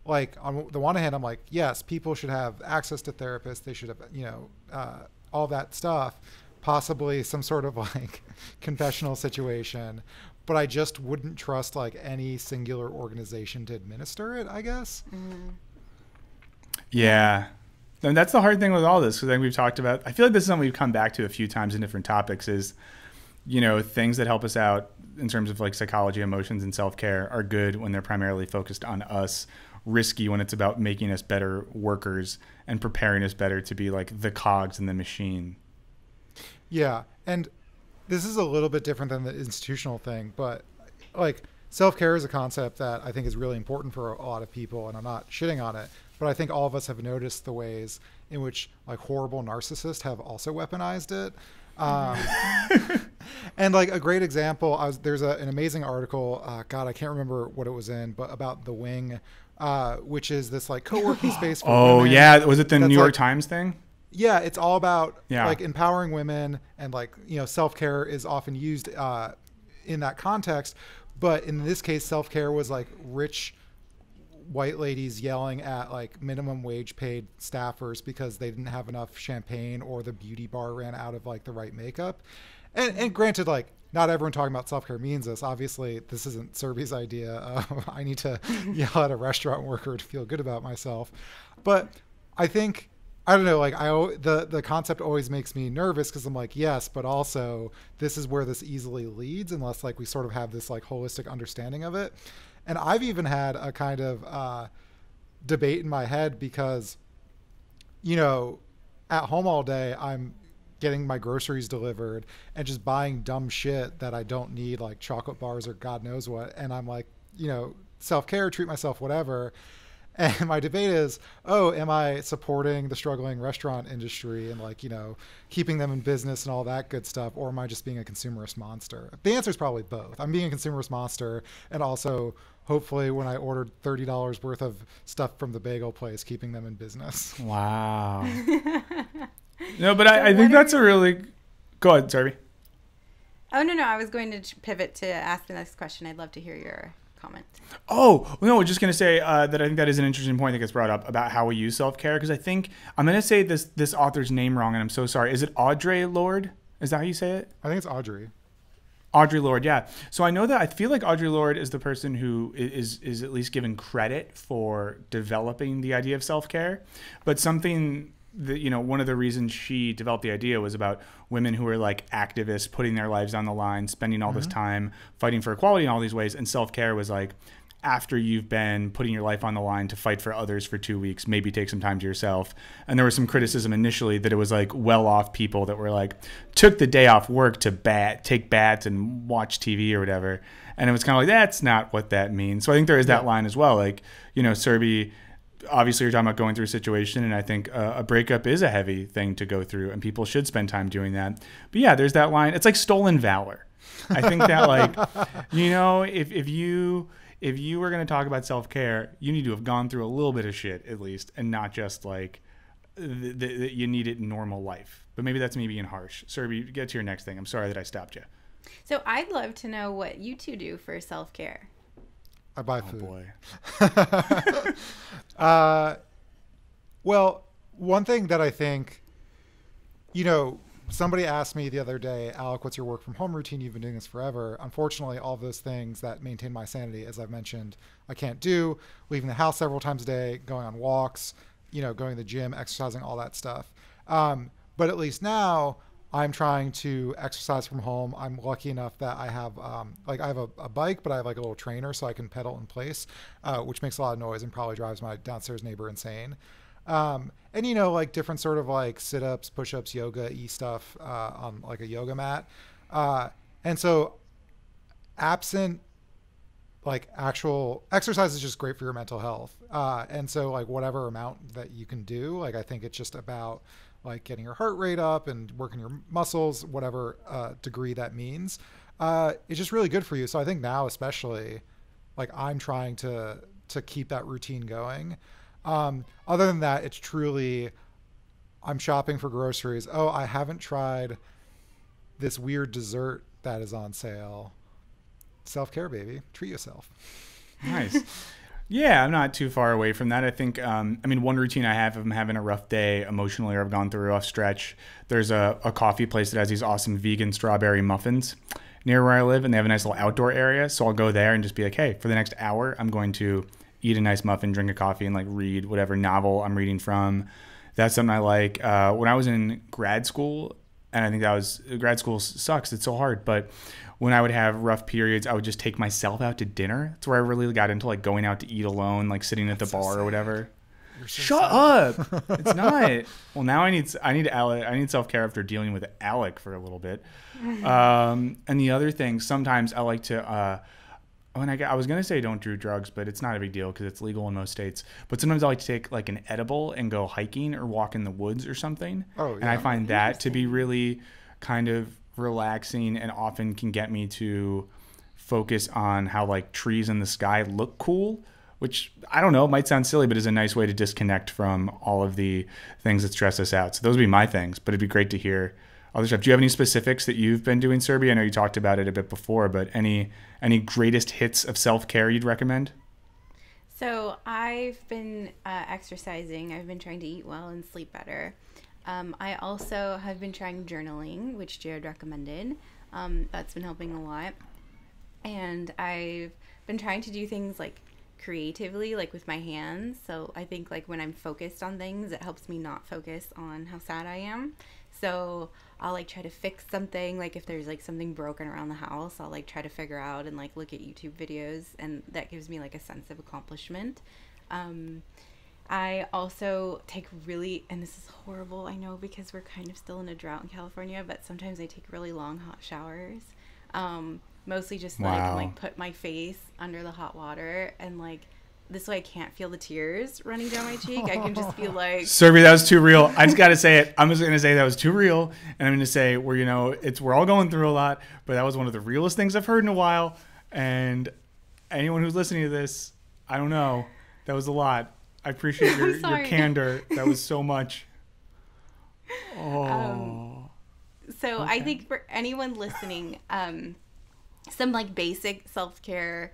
like, on the one hand, I'm like, yes, people should have access to therapists. They should have, you know, uh, all that stuff, possibly some sort of like confessional situation. But I just wouldn't trust like any singular organization to administer it, I guess. Yeah. And that's the hard thing with all this because I think we've talked about. I feel like this is something we've come back to a few times in different topics. Is you know things that help us out in terms of like psychology, emotions, and self care are good when they're primarily focused on us. Risky when it's about making us better workers and preparing us better to be like the cogs in the machine. Yeah, and this is a little bit different than the institutional thing, but like self care is a concept that I think is really important for a lot of people, and I'm not shitting on it. But I think all of us have noticed the ways in which like horrible narcissists have also weaponized it. Um, and like a great example, I was there's a, an amazing article. Uh, God, I can't remember what it was in, but about the Wing, uh, which is this like co-working space. For Oh yeah, was it the New York like- Times thing? yeah it's all about Yeah. like empowering women and like you know self-care is often used uh, in that context but in this case self-care was like rich white ladies yelling at like minimum wage paid staffers because they didn't have enough champagne or the beauty bar ran out of like the right makeup and, and granted like not everyone talking about self-care means this obviously this isn't Surbhi's idea uh, i need to yell at a restaurant worker to feel good about myself but i think I don't know. Like I, the the concept always makes me nervous because I'm like, yes, but also this is where this easily leads, unless like we sort of have this like holistic understanding of it. And I've even had a kind of uh, debate in my head because, you know, at home all day I'm getting my groceries delivered and just buying dumb shit that I don't need, like chocolate bars or God knows what. And I'm like, you know, self care, treat myself, whatever. And my debate is, oh, am I supporting the struggling restaurant industry and like, you know, keeping them in business and all that good stuff? Or am I just being a consumerist monster? The answer is probably both. I'm being a consumerist monster and also hopefully when I ordered $30 worth of stuff from the bagel place, keeping them in business. Wow. no, but I, I think that's a really. Go ahead, Surbhi. Oh no, no, I was going to pivot to ask the next question. I'd love to hear your comment. Oh no, I was just gonna say uh, that I think that is an interesting point that gets brought up about how we use self care because I think I'm gonna say this this author's name wrong and I'm so sorry. Is it Audre Lorde? Is that how you say it? I think it's Audrey. Audre Lorde, yeah. So I know that I feel like Audre Lorde is the person who is is is at least given credit for developing the idea of self care, but something that you know one of the reasons she developed the idea was about women who are like activists, putting their lives on the line, spending all this mm-hmm. time fighting for equality in all these ways, and self care was like. After you've been putting your life on the line to fight for others for two weeks, maybe take some time to yourself. And there was some criticism initially that it was like well off people that were like took the day off work to bat, take bats and watch TV or whatever. And it was kind of like that's not what that means. So I think there is that line as well. Like you know, Surbhi. Obviously, you're talking about going through a situation, and I think uh, a breakup is a heavy thing to go through, and people should spend time doing that. But yeah, there's that line. It's like stolen valor. I think that like you know if if you if you were going to talk about self care, you need to have gone through a little bit of shit at least, and not just like th- th- you need it in normal life. But maybe that's me being harsh. Surbhi, get to your next thing. I'm sorry that I stopped you. So I'd love to know what you two do for self care. I buy Oh food. boy. Uh, well, one thing that I think, you know, somebody asked me the other day, Alec, what's your work from home routine? You've been doing this forever. Unfortunately, all of those things that maintain my sanity, as I've mentioned, I can't do. Leaving the house several times a day, going on walks, you know, going to the gym, exercising, all that stuff. Um, but at least now, I'm trying to exercise from home. I'm lucky enough that I have um, like I have a, a bike, but I have like a little trainer so I can pedal in place, uh, which makes a lot of noise and probably drives my downstairs neighbor insane. Um, and you know, like different sort of like sit ups, push ups, yoga e stuff uh, on like a yoga mat. Uh, and so, absent like actual exercise is just great for your mental health. Uh, and so like whatever amount that you can do, like I think it's just about like getting your heart rate up and working your muscles, whatever uh, degree that means. Uh, it's just really good for you. So I think now especially, like I'm trying to to keep that routine going. Um, other than that, it's truly I'm shopping for groceries. Oh, I haven't tried this weird dessert that is on sale. Self care, baby. Treat yourself. Nice. yeah, I'm not too far away from that. I think, um, I mean, one routine I have if I'm having a rough day emotionally or I've gone through a rough stretch, there's a, a coffee place that has these awesome vegan strawberry muffins near where I live, and they have a nice little outdoor area. So I'll go there and just be like, hey, for the next hour, I'm going to eat a nice muffin, drink a coffee, and like read whatever novel I'm reading from. That's something I like. Uh, when I was in grad school, and I think that was grad school sucks. It's so hard, but when I would have rough periods, I would just take myself out to dinner. That's where I really got into like going out to eat alone, like sitting at the bar or whatever. Shut up! It's not. well, now I need I need Alec. I need self care after dealing with Alec for a little bit. Um, and the other thing, sometimes I like to. Uh, when I, get- I was gonna say don't do drugs, but it's not a big deal because it's legal in most states. But sometimes I like to take like an edible and go hiking or walk in the woods or something. Oh, yeah. And I find that to be really kind of relaxing and often can get me to focus on how like trees in the sky look cool which I don't know, might sound silly, but is a nice way to disconnect from all of the things that stress us out. So those would be my things, but it'd be great to hear other stuff. Do you have any specifics that you've been doing, Surbhi? I know you talked about it a bit before, but any any greatest hits of self care you'd recommend? So I've been uh, exercising. I've been trying to eat well and sleep better. Um, I also have been trying journaling, which Jared recommended. Um, that's been helping a lot. And I've been trying to do things like creatively, like with my hands. So I think like when I'm focused on things, it helps me not focus on how sad I am. So I'll like try to fix something. Like if there's like something broken around the house, I'll like try to figure out and like look at YouTube videos, and that gives me like a sense of accomplishment. Um, I also take really, and this is horrible, I know, because we're kind of still in a drought in California, but sometimes I take really long hot showers. Um, mostly just like Wow. like put my face under the hot water and like this way I can't feel the tears running down my cheek. I can just be like Surbhi, that was too real. I just got to say it. I'm just going to say that was too real, and I'm going to say we're you know it's we're all going through a lot, but that was one of the realest things I've heard in a while. And anyone who's listening to this, I don't know, that was a lot. I appreciate your, your candor. That was so much. Oh, Um, So I think for anyone listening, um, some like basic self care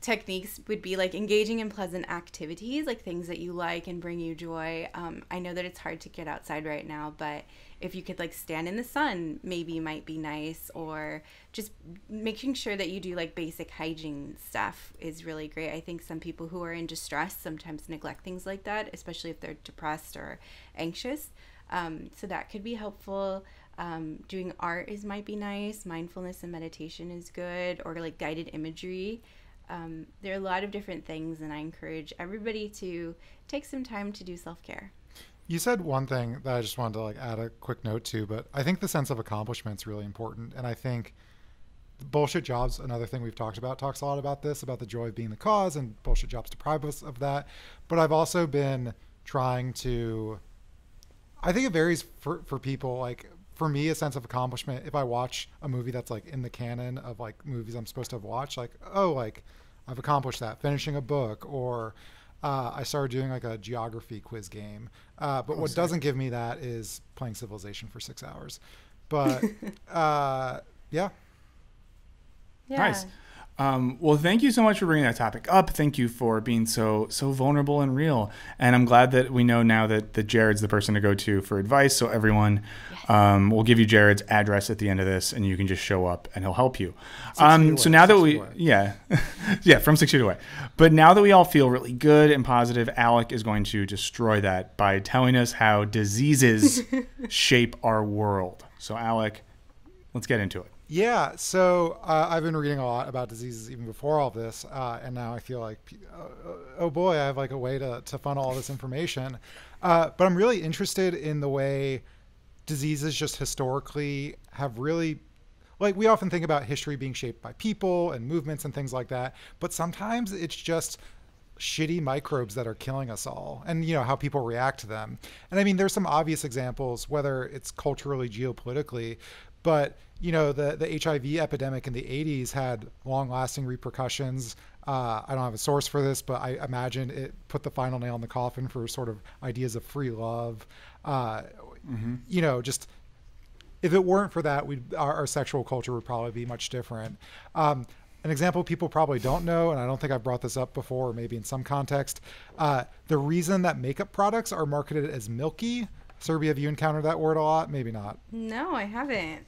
techniques would be like engaging in pleasant activities, like things that you like and bring you joy. Um, I know that it's hard to get outside right now, but if you could like stand in the sun, maybe might be nice, or just making sure that you do like basic hygiene stuff is really great. I think some people who are in distress sometimes neglect things like that, especially if they're depressed or anxious. Um, so that could be helpful. Um, doing art is might be nice. Mindfulness and meditation is good, or like guided imagery. Um, there are a lot of different things, and I encourage everybody to take some time to do self care. You said one thing that I just wanted to like add a quick note to, but I think the sense of accomplishment is really important, and I think bullshit jobs another thing we've talked about talks a lot about this about the joy of being the cause and bullshit jobs deprive us of that. But i've also been trying to i think it varies for, for people like for me a sense of accomplishment if i watch a movie that's like in the canon of like movies i'm supposed to have watched like oh like i've accomplished that finishing a book or uh, i started doing like a geography quiz game uh, but what sick. doesn't give me that is playing civilization for six hours but uh, yeah Nice. Um, well, thank you so much for bringing that topic up. Thank you for being so so vulnerable and real. And I'm glad that we know now that, that Jared's the person to go to for advice. So everyone, um, we'll give you Jared's address at the end of this, and you can just show up, and he'll help you. Um, so away, now that we, away. yeah, yeah, from six feet away. But now that we all feel really good and positive, Alec is going to destroy that by telling us how diseases shape our world. So Alec, let's get into it. Yeah, so uh, I've been reading a lot about diseases even before all this, uh, and now I feel like, uh, oh boy, I have like a way to, to funnel all this information. Uh, but I'm really interested in the way diseases just historically have really, like, we often think about history being shaped by people and movements and things like that, but sometimes it's just shitty microbes that are killing us all and you know how people react to them and i mean there's some obvious examples whether it's culturally geopolitically but you know the the hiv epidemic in the 80s had long lasting repercussions uh, i don't have a source for this but i imagine it put the final nail in the coffin for sort of ideas of free love uh, you know just if it weren't for that, we our, our sexual culture would probably be much different. Um, an example people probably don't know, and I don't think I've brought this up before, or maybe in some context, uh, the reason that makeup products are marketed as milky. Surbhi, have you encountered that word a lot? Maybe not. No, I haven't.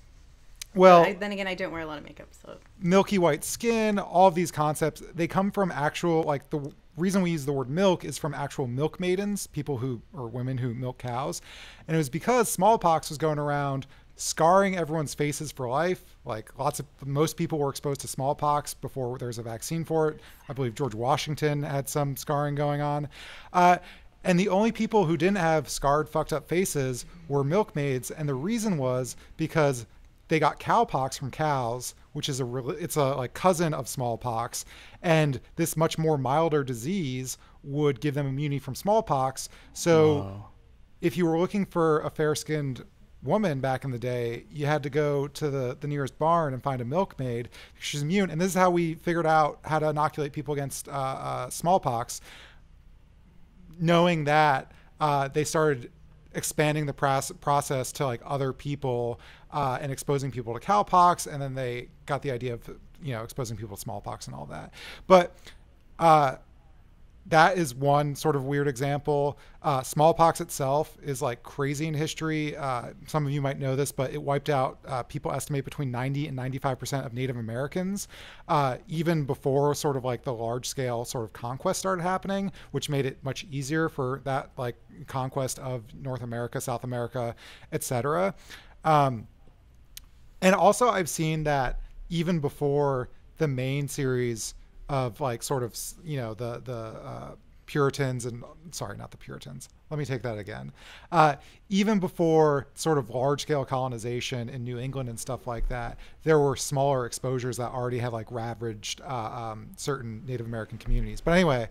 Well, I, then again, I don't wear a lot of makeup, so milky white skin, all of these concepts, they come from actual, like the reason we use the word milk is from actual milk maidens, people who, or women who milk cows. And it was because smallpox was going around scarring everyone's faces for life. Like lots of, most people were exposed to smallpox before there was a vaccine for it. I believe George Washington had some scarring going on. Uh, and the only people who didn't have scarred, fucked up faces were milkmaids. And the reason was because they got cowpox from cows, which is a it's a like cousin of smallpox, and this much more milder disease would give them immunity from smallpox. So, if you were looking for a fair-skinned woman back in the day, you had to go to the, the nearest barn and find a milkmaid. She's immune. And this is how we figured out how to inoculate people against uh, uh, smallpox. Knowing that, uh, they started expanding the process to like other people uh, and exposing people to cowpox. And then they got the idea of, you know, exposing people to smallpox and all that. But uh, that is one sort of weird example. Uh, smallpox itself is like crazy in history. Uh, some of you might know this, but it wiped out uh, people estimate between 90 and 95 percent of Native Americans, uh, even before sort of like the large scale sort of conquest started happening, which made it much easier for that like conquest of North America, South America, etc. Um, and also, I've seen that even before the main series of like sort of you know the the uh, Puritans and sorry, not the Puritans. Let me take that again. Uh, even before sort of large scale colonization in New England and stuff like that, there were smaller exposures that already had like ravaged uh, um, certain Native American communities. But anyway,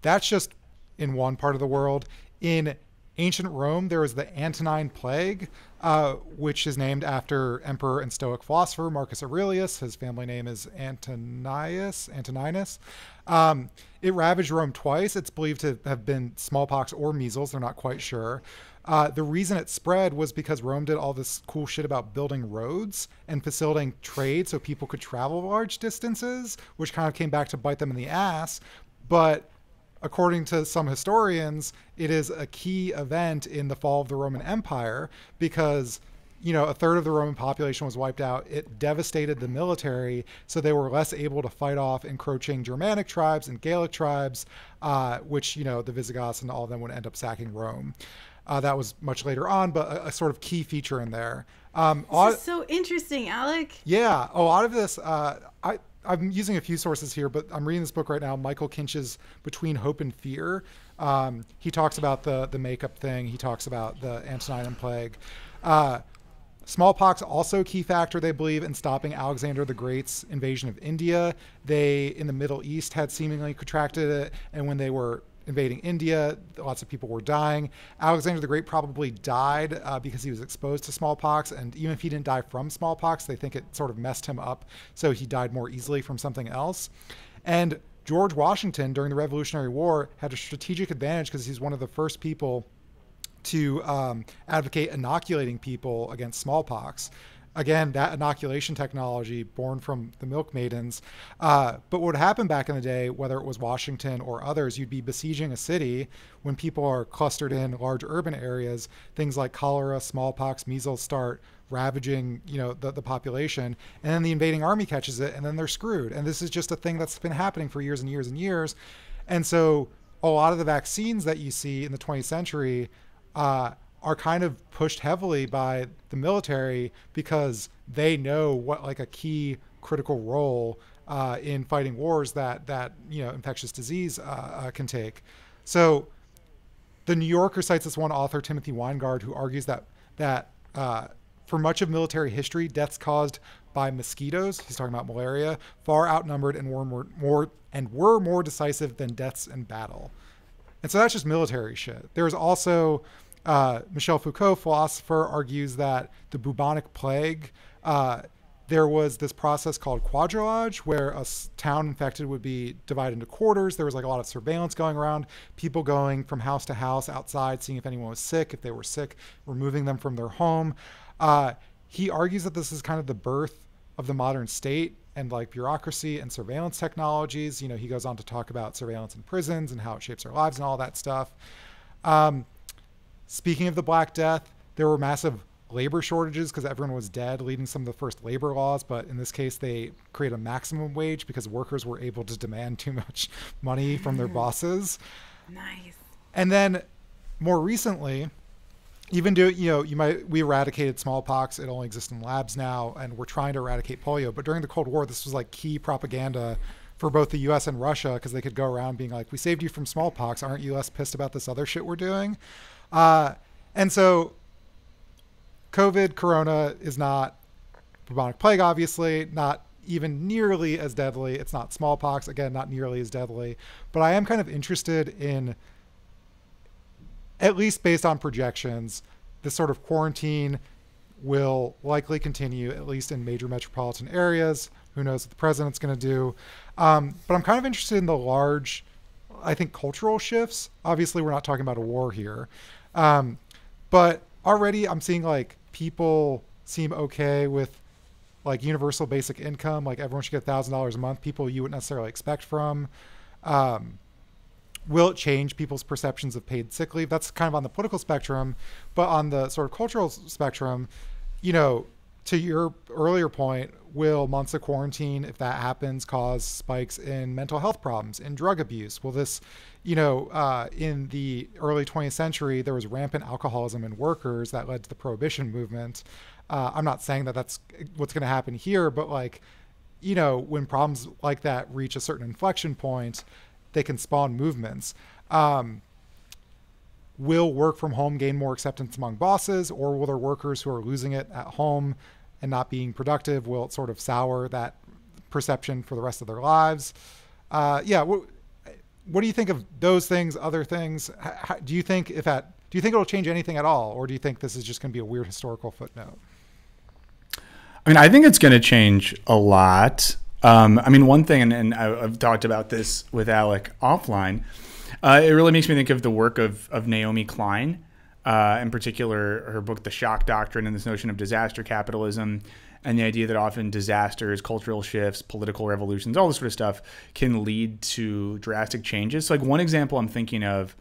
that's just in one part of the world. In ancient Rome, there was the Antonine Plague, uh, which is named after emperor and Stoic philosopher Marcus Aurelius. His family name is Antonius, Antoninus. Um, it ravaged Rome twice. It's believed to have been smallpox or measles. They're not quite sure. Uh, the reason it spread was because Rome did all this cool shit about building roads and facilitating trade so people could travel large distances, which kind of came back to bite them in the ass. But according to some historians, it is a key event in the fall of the Roman Empire because you know, a third of the Roman population was wiped out. It devastated the military, so they were less able to fight off encroaching Germanic tribes and Gallic tribes, uh, which, you know, the Visigoths and all of them would end up sacking Rome. Uh, that was much later on, but a, a, sort of key feature in there. Um, this is so interesting, Alec. Yeah. A lot of this, uh, I, I'm using a few sources here, but I'm reading this book right now, Michael Kinch's Between Hope and Fear. Um, he talks about the the makeup thing. He talks about the Antonine plague. Uh, smallpox also key factor they believe in stopping Alexander the Great's invasion of India. They in the Middle East had seemingly contracted it, and when they were invading India. Lots of people were dying. Alexander the Great probably died uh, because he was exposed to smallpox. And even if he didn't die from smallpox, they think it sort of messed him up. So he died more easily from something else. And George Washington, during the Revolutionary War, had a strategic advantage because he's one of the first people to um, advocate inoculating people against smallpox again, that inoculation technology born from the milk maidens. Uh, but what would happen back in the day, whether it was Washington or others, you'd be besieging a city when people are clustered in large urban areas. Things like cholera, smallpox, measles start ravaging, you know, the, the population, and then the invading army catches it, and then they're screwed. And this is just a thing that's been happening for years and years and years. And so a lot of the vaccines that you see in the 20th century. Uh, are kind of pushed heavily by the military because they know what like a key critical role uh, in fighting wars that that you know infectious disease uh, uh, can take. So, the New Yorker cites this one author Timothy Winegard who argues that that uh, for much of military history, deaths caused by mosquitoes, he's talking about malaria, far outnumbered and were more, more and were more decisive than deaths in battle. And so that's just military shit. There's also uh, Michel Foucault, philosopher, argues that the bubonic plague, uh, there was this process called quadrillage where a town infected would be divided into quarters. There was like a lot of surveillance going around, people going from house to house outside, seeing if anyone was sick. If they were sick, removing them from their home. Uh, he argues that this is kind of the birth of the modern state and like bureaucracy and surveillance technologies. You know, he goes on to talk about surveillance in prisons and how it shapes our lives and all that stuff. Um, Speaking of the Black Death, there were massive labor shortages because everyone was dead, leading some of the first labor laws. But in this case, they create a maximum wage because workers were able to demand too much money from their mm-hmm. bosses. Nice. And then more recently, even do you know you might we eradicated smallpox it only exists in labs now and we're trying to eradicate polio but during the cold war this was like key propaganda for both the us and russia because they could go around being like we saved you from smallpox aren't you less pissed about this other shit we're doing uh, and so COVID, corona is not bubonic plague, obviously, not even nearly as deadly. It's not smallpox, again, not nearly as deadly. But I am kind of interested in, at least based on projections, this sort of quarantine will likely continue, at least in major metropolitan areas. Who knows what the president's going to do? Um, but I'm kind of interested in the large, I think, cultural shifts. Obviously, we're not talking about a war here. Um, but already I'm seeing like people seem okay with like universal basic income, like everyone should get thousand dollars a month. People you wouldn't necessarily expect from. Um, will it change people's perceptions of paid sick leave? That's kind of on the political spectrum, but on the sort of cultural spectrum, you know, to your earlier point, will months of quarantine, if that happens, cause spikes in mental health problems, in drug abuse? Will this, you know, uh, in the early 20th century, there was rampant alcoholism in workers that led to the prohibition movement. Uh, I'm not saying that that's what's going to happen here, but like, you know, when problems like that reach a certain inflection point, they can spawn movements. Um, will work from home gain more acceptance among bosses, or will there workers who are losing it at home and not being productive? Will it sort of sour that perception for the rest of their lives? Uh, yeah. What, do you think of those things? Other things? How, do you think if that? Do you think it'll change anything at all, or do you think this is just going to be a weird historical footnote? I mean, I think it's going to change a lot. Um, I mean, one thing, and, and I've talked about this with Alec offline. Uh, it really makes me think of the work of, of Naomi Klein, uh, in particular, her book, The Shock Doctrine, and this notion of disaster capitalism, and the idea that often disasters, cultural shifts, political revolutions, all this sort of stuff can lead to drastic changes. So, like, one example I'm thinking of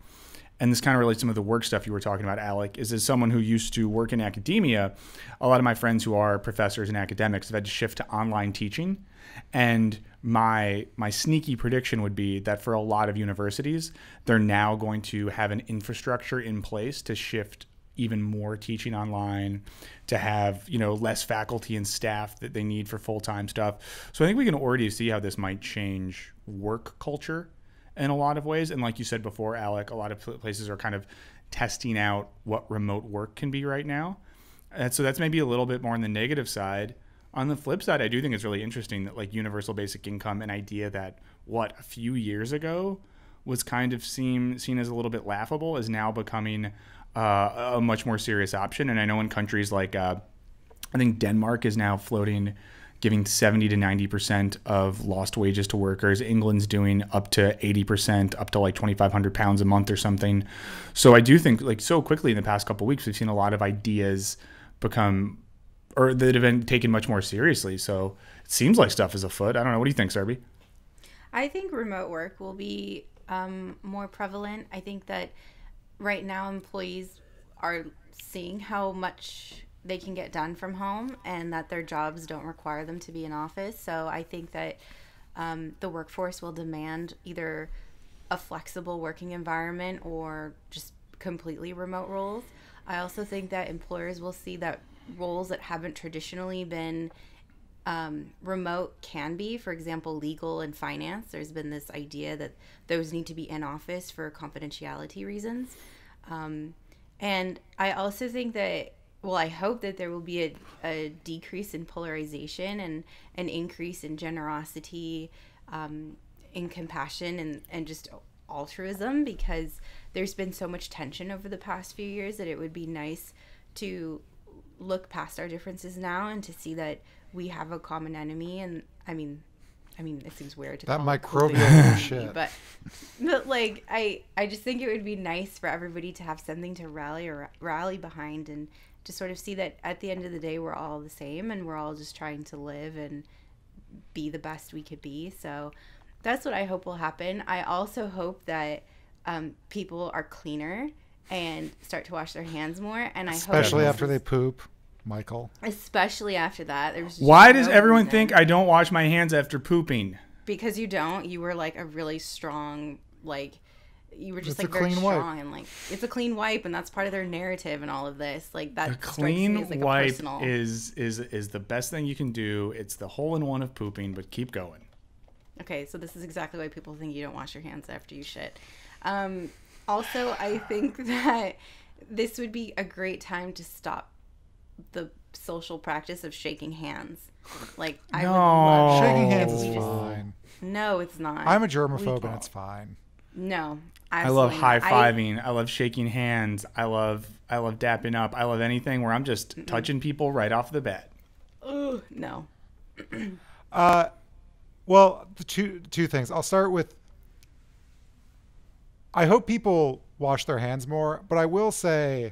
and this kind of relates to some of the work stuff you were talking about, Alec, is as someone who used to work in academia, a lot of my friends who are professors and academics have had to shift to online teaching. And my my sneaky prediction would be that for a lot of universities, they're now going to have an infrastructure in place to shift even more teaching online, to have you know less faculty and staff that they need for full time stuff. So I think we can already see how this might change work culture in a lot of ways. And like you said before, Alec, a lot of places are kind of testing out what remote work can be right now. And so that's maybe a little bit more on the negative side. On the flip side, I do think it's really interesting that like universal basic income, an idea that what a few years ago was kind of seen seen as a little bit laughable, is now becoming uh, a much more serious option. And I know in countries like uh, I think Denmark is now floating giving 70 to 90% of lost wages to workers. England's doing up to 80%, up to like 2,500 pounds a month or something. So I do think, like, so quickly in the past couple weeks, we've seen a lot of ideas become, or that have been taken much more seriously. So it seems like stuff is afoot. I don't know. What do you think, Surbhi? I think remote work will be um, more prevalent. I think that right now employees are seeing how much they can get done from home and that their jobs don't require them to be in office. So I think that um, the workforce will demand either a flexible working environment or just completely remote roles. I also think that employers will see that roles that haven't traditionally been um, remote can be, for example, legal and finance. There's been this idea that those need to be in office for confidentiality reasons. Um, and I also think that well, I hope that there will be a, a decrease in polarization and an increase in generosity, um, in compassion, and, and just altruism because there's been so much tension over the past few years that it would be nice to look past our differences now and to see that we have a common enemy. And I mean, I mean, it seems weird to that microbial shit, but but like I I just think it would be nice for everybody to have something to rally or rally behind and to sort of see that at the end of the day we're all the same and we're all just trying to live and be the best we could be. So that's what I hope will happen. I also hope that um, people are cleaner and start to wash their hands more. And I hope especially hope after they poop, Michael. Especially after that, there's why does everyone reason. think I don't wash my hands after pooping? Because you don't. You were like a really strong like you were just it's like very strong wipe. and like it's a clean wipe and that's part of their narrative and all of this like that a clean like wipe personal... is is is the best thing you can do it's the hole in one of pooping but keep going okay so this is exactly why people think you don't wash your hands after you shit um, also i think that this would be a great time to stop the social practice of shaking hands like i no. shaking hands is fine no it's not i'm a germaphobe and it's fine No. I love high not. I- fiving. I, love shaking hands. I love I love dapping up. I love anything where I'm just touching people right off the bat. Ugh, no. Uh, well, the two two things. I'll start with. I hope people wash their hands more, but I will say.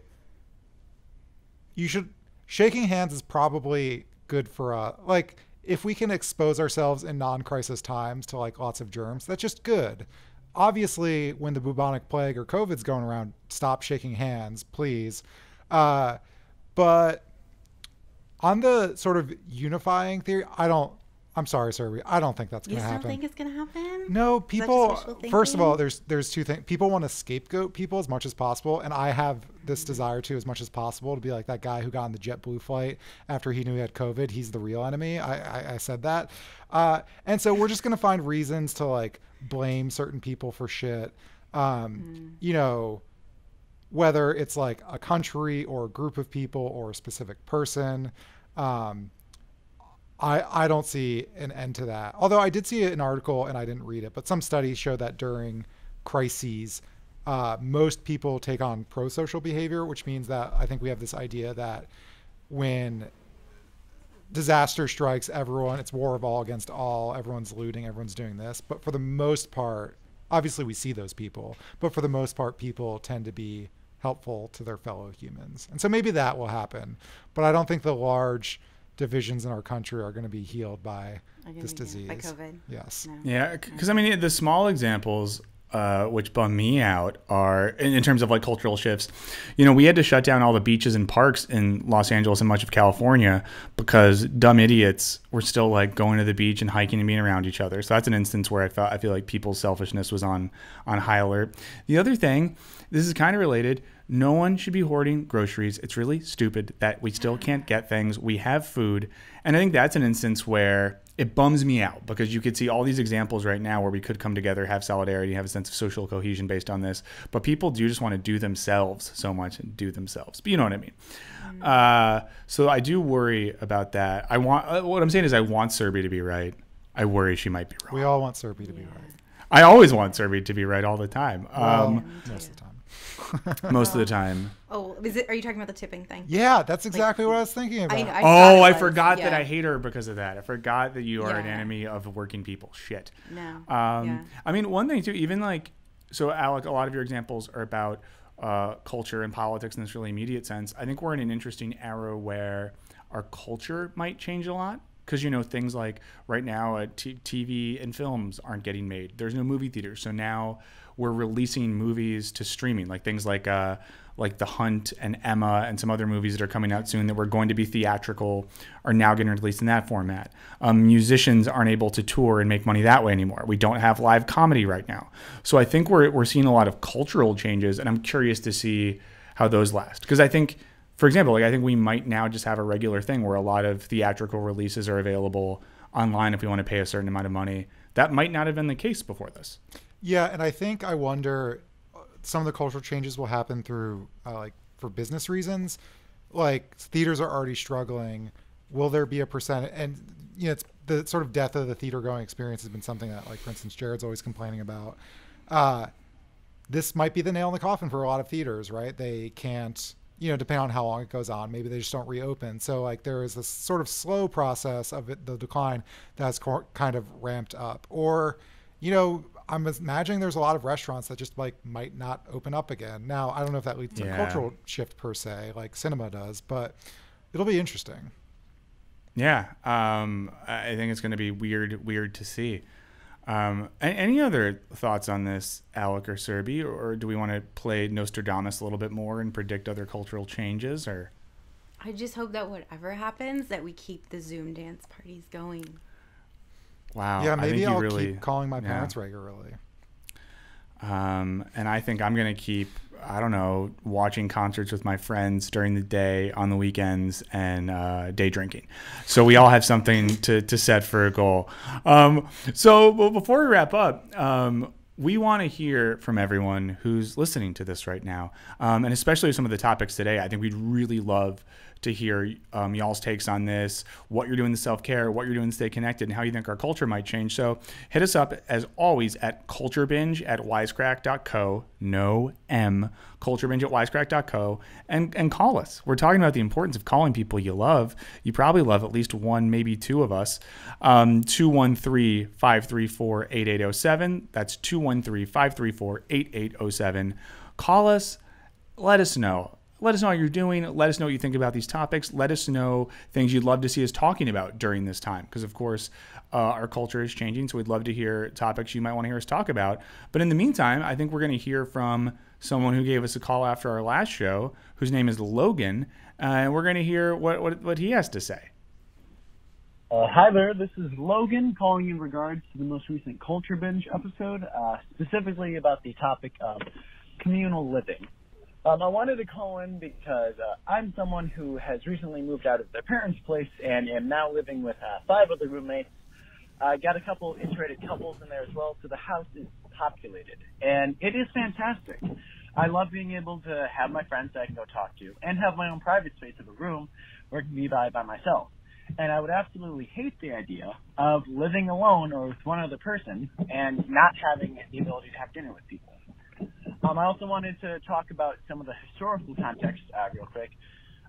You should shaking hands is probably good for uh like if we can expose ourselves in non-crisis times to like lots of germs, that's just good. Obviously, when the bubonic plague or COVID's going around, stop shaking hands, please. Uh, but on the sort of unifying theory, I don't. I'm sorry, Surbhi. I don't think that's going to happen. You still think it's gonna happen? no, people. First of all, there's there's two things. People want to scapegoat people as much as possible, and I have this desire to as much as possible to be like that guy who got on the JetBlue flight after he knew he had COVID. He's the real enemy. I I, I said that, uh, and so we're just gonna find reasons to like blame certain people for shit. Um, You know, whether it's like a country or a group of people or a specific person. Um, I, I don't see an end to that. Although I did see an article and I didn't read it, but some studies show that during crises, uh, most people take on pro social behavior, which means that I think we have this idea that when disaster strikes everyone, it's war of all against all, everyone's looting, everyone's doing this. But for the most part, obviously we see those people, but for the most part, people tend to be helpful to their fellow humans. And so maybe that will happen. But I don't think the large divisions in our country are going to be healed by this disease. By COVID. Yes. No. Yeah, because I mean the small examples. Uh, which bum me out are in, in terms of like cultural shifts. You know, we had to shut down all the beaches and parks in Los Angeles and much of California because dumb idiots were still like going to the beach and hiking and being around each other. So that's an instance where I felt I feel like people's selfishness was on on high alert. The other thing, this is kind of related. No one should be hoarding groceries. It's really stupid that we still can't get things. We have food, and I think that's an instance where it bums me out because you could see all these examples right now where we could come together, have solidarity, have a sense of social cohesion based on this. But people do just want to do themselves so much and do themselves. But you know what I mean. Uh, so I do worry about that. I want uh, what I'm saying is I want Surbhi to be right. I worry she might be wrong. We all want Surbhi to be right. I always want Surbhi to be right all the time. Well, Um, most of the time. most of the time. Oh, is it? Are you talking about the tipping thing? Yeah, that's exactly what I was thinking about. I, I Oh, I was, forgot that. I hate her because of that. I forgot that you are an enemy of working people. Shit. No. Um, yeah. I mean, one thing too, even like, so Alec, a lot of your examples are about uh, culture and politics in this really immediate sense. I think we're in an interesting era where our culture might change a lot. Because, you know, things like right now, uh, t- TV and films aren't getting made. There's no movie theaters. So now we're releasing movies to streaming, like things like uh, like The Hunt and Emma and some other movies that are coming out soon that were going to be theatrical are now getting released in that format. Um, musicians aren't able to tour and make money that way anymore. We don't have live comedy right now. So I think we're, we're seeing a lot of cultural changes, and I'm curious to see how those last. Because I think, for example, like I think we might now just have a regular thing where a lot of theatrical releases are available online if we want to pay a certain amount of money. That might not have been the case before this. Yeah, and I think I wonder uh, some of the cultural changes will happen through uh, like for business reasons. Like theaters are already struggling. Will there be a percent? And you know, it's the sort of death of the theater going experience has been something that, like for instance, Jared's always complaining about. Uh, this might be the nail in the coffin for a lot of theaters, right? They can't, you know, depending on how long it goes on, maybe they just don't reopen. So like there is this sort of slow process of it, the decline that's kind of ramped up, or you know, I'm imagining there's a lot of restaurants that just like might not open up again. Now, I don't know if that leads to Yeah. a cultural shift per se, like cinema does, but it'll be interesting. Yeah, um, I I think it's going to be weird, weird to see. Um, a- any other thoughts on this, Alec or Surbhi, or do we want to play Nostradamus a little bit more and predict other cultural changes? Or I just hope that whatever happens, that we keep the Zoom dance parties going. Wow, yeah, maybe I'll really, keep calling my yeah. parents regularly. Um, and I think I'm going to keep, I don't know, watching concerts with my friends during the day, on the weekends, and uh, day drinking. So we all have something to, to set for a goal. Um, so but before we wrap up, um, we want to hear from everyone who's listening to this right now, um, and especially some of the topics today. I think we'd really love to hear um, y'all's takes on this, what you're doing to self care, what you're doing to stay connected, and how you think our culture might change. So hit us up as always at culturebinge at wisecrack.co. No M. Culturebinge at wisecrack.co and, and call us. We're talking about the importance of calling people you love. You probably love at least one, maybe two of us. Um, 213 534 8807. That's 213 534 8807. Call us. Let us know. Let us know how you're doing. Let us know what you think about these topics. Let us know things you'd love to see us talking about during this time. Because, of course, uh, our culture is changing. So we'd love to hear topics you might want to hear us talk about. But in the meantime, I think we're going to hear from someone who gave us a call after our last show, whose name is Logan. Uh, and we're going to hear what, what, what he has to say. Uh, hi there, this is Logan calling in regards to the most recent Culture Binge episode, uh, specifically about the topic of communal living. Um, I wanted to call in because uh, I'm someone who has recently moved out of their parents' place and am now living with uh, five other roommates. I got a couple integrated couples in there as well, so the house is populated, and it is fantastic. I love being able to have my friends that I can go talk to and have my own private space of a room where I can be by by myself. And I would absolutely hate the idea of living alone or with one other person and not having the ability to have dinner with people. Um, I also wanted to talk about some of the historical context uh, real quick.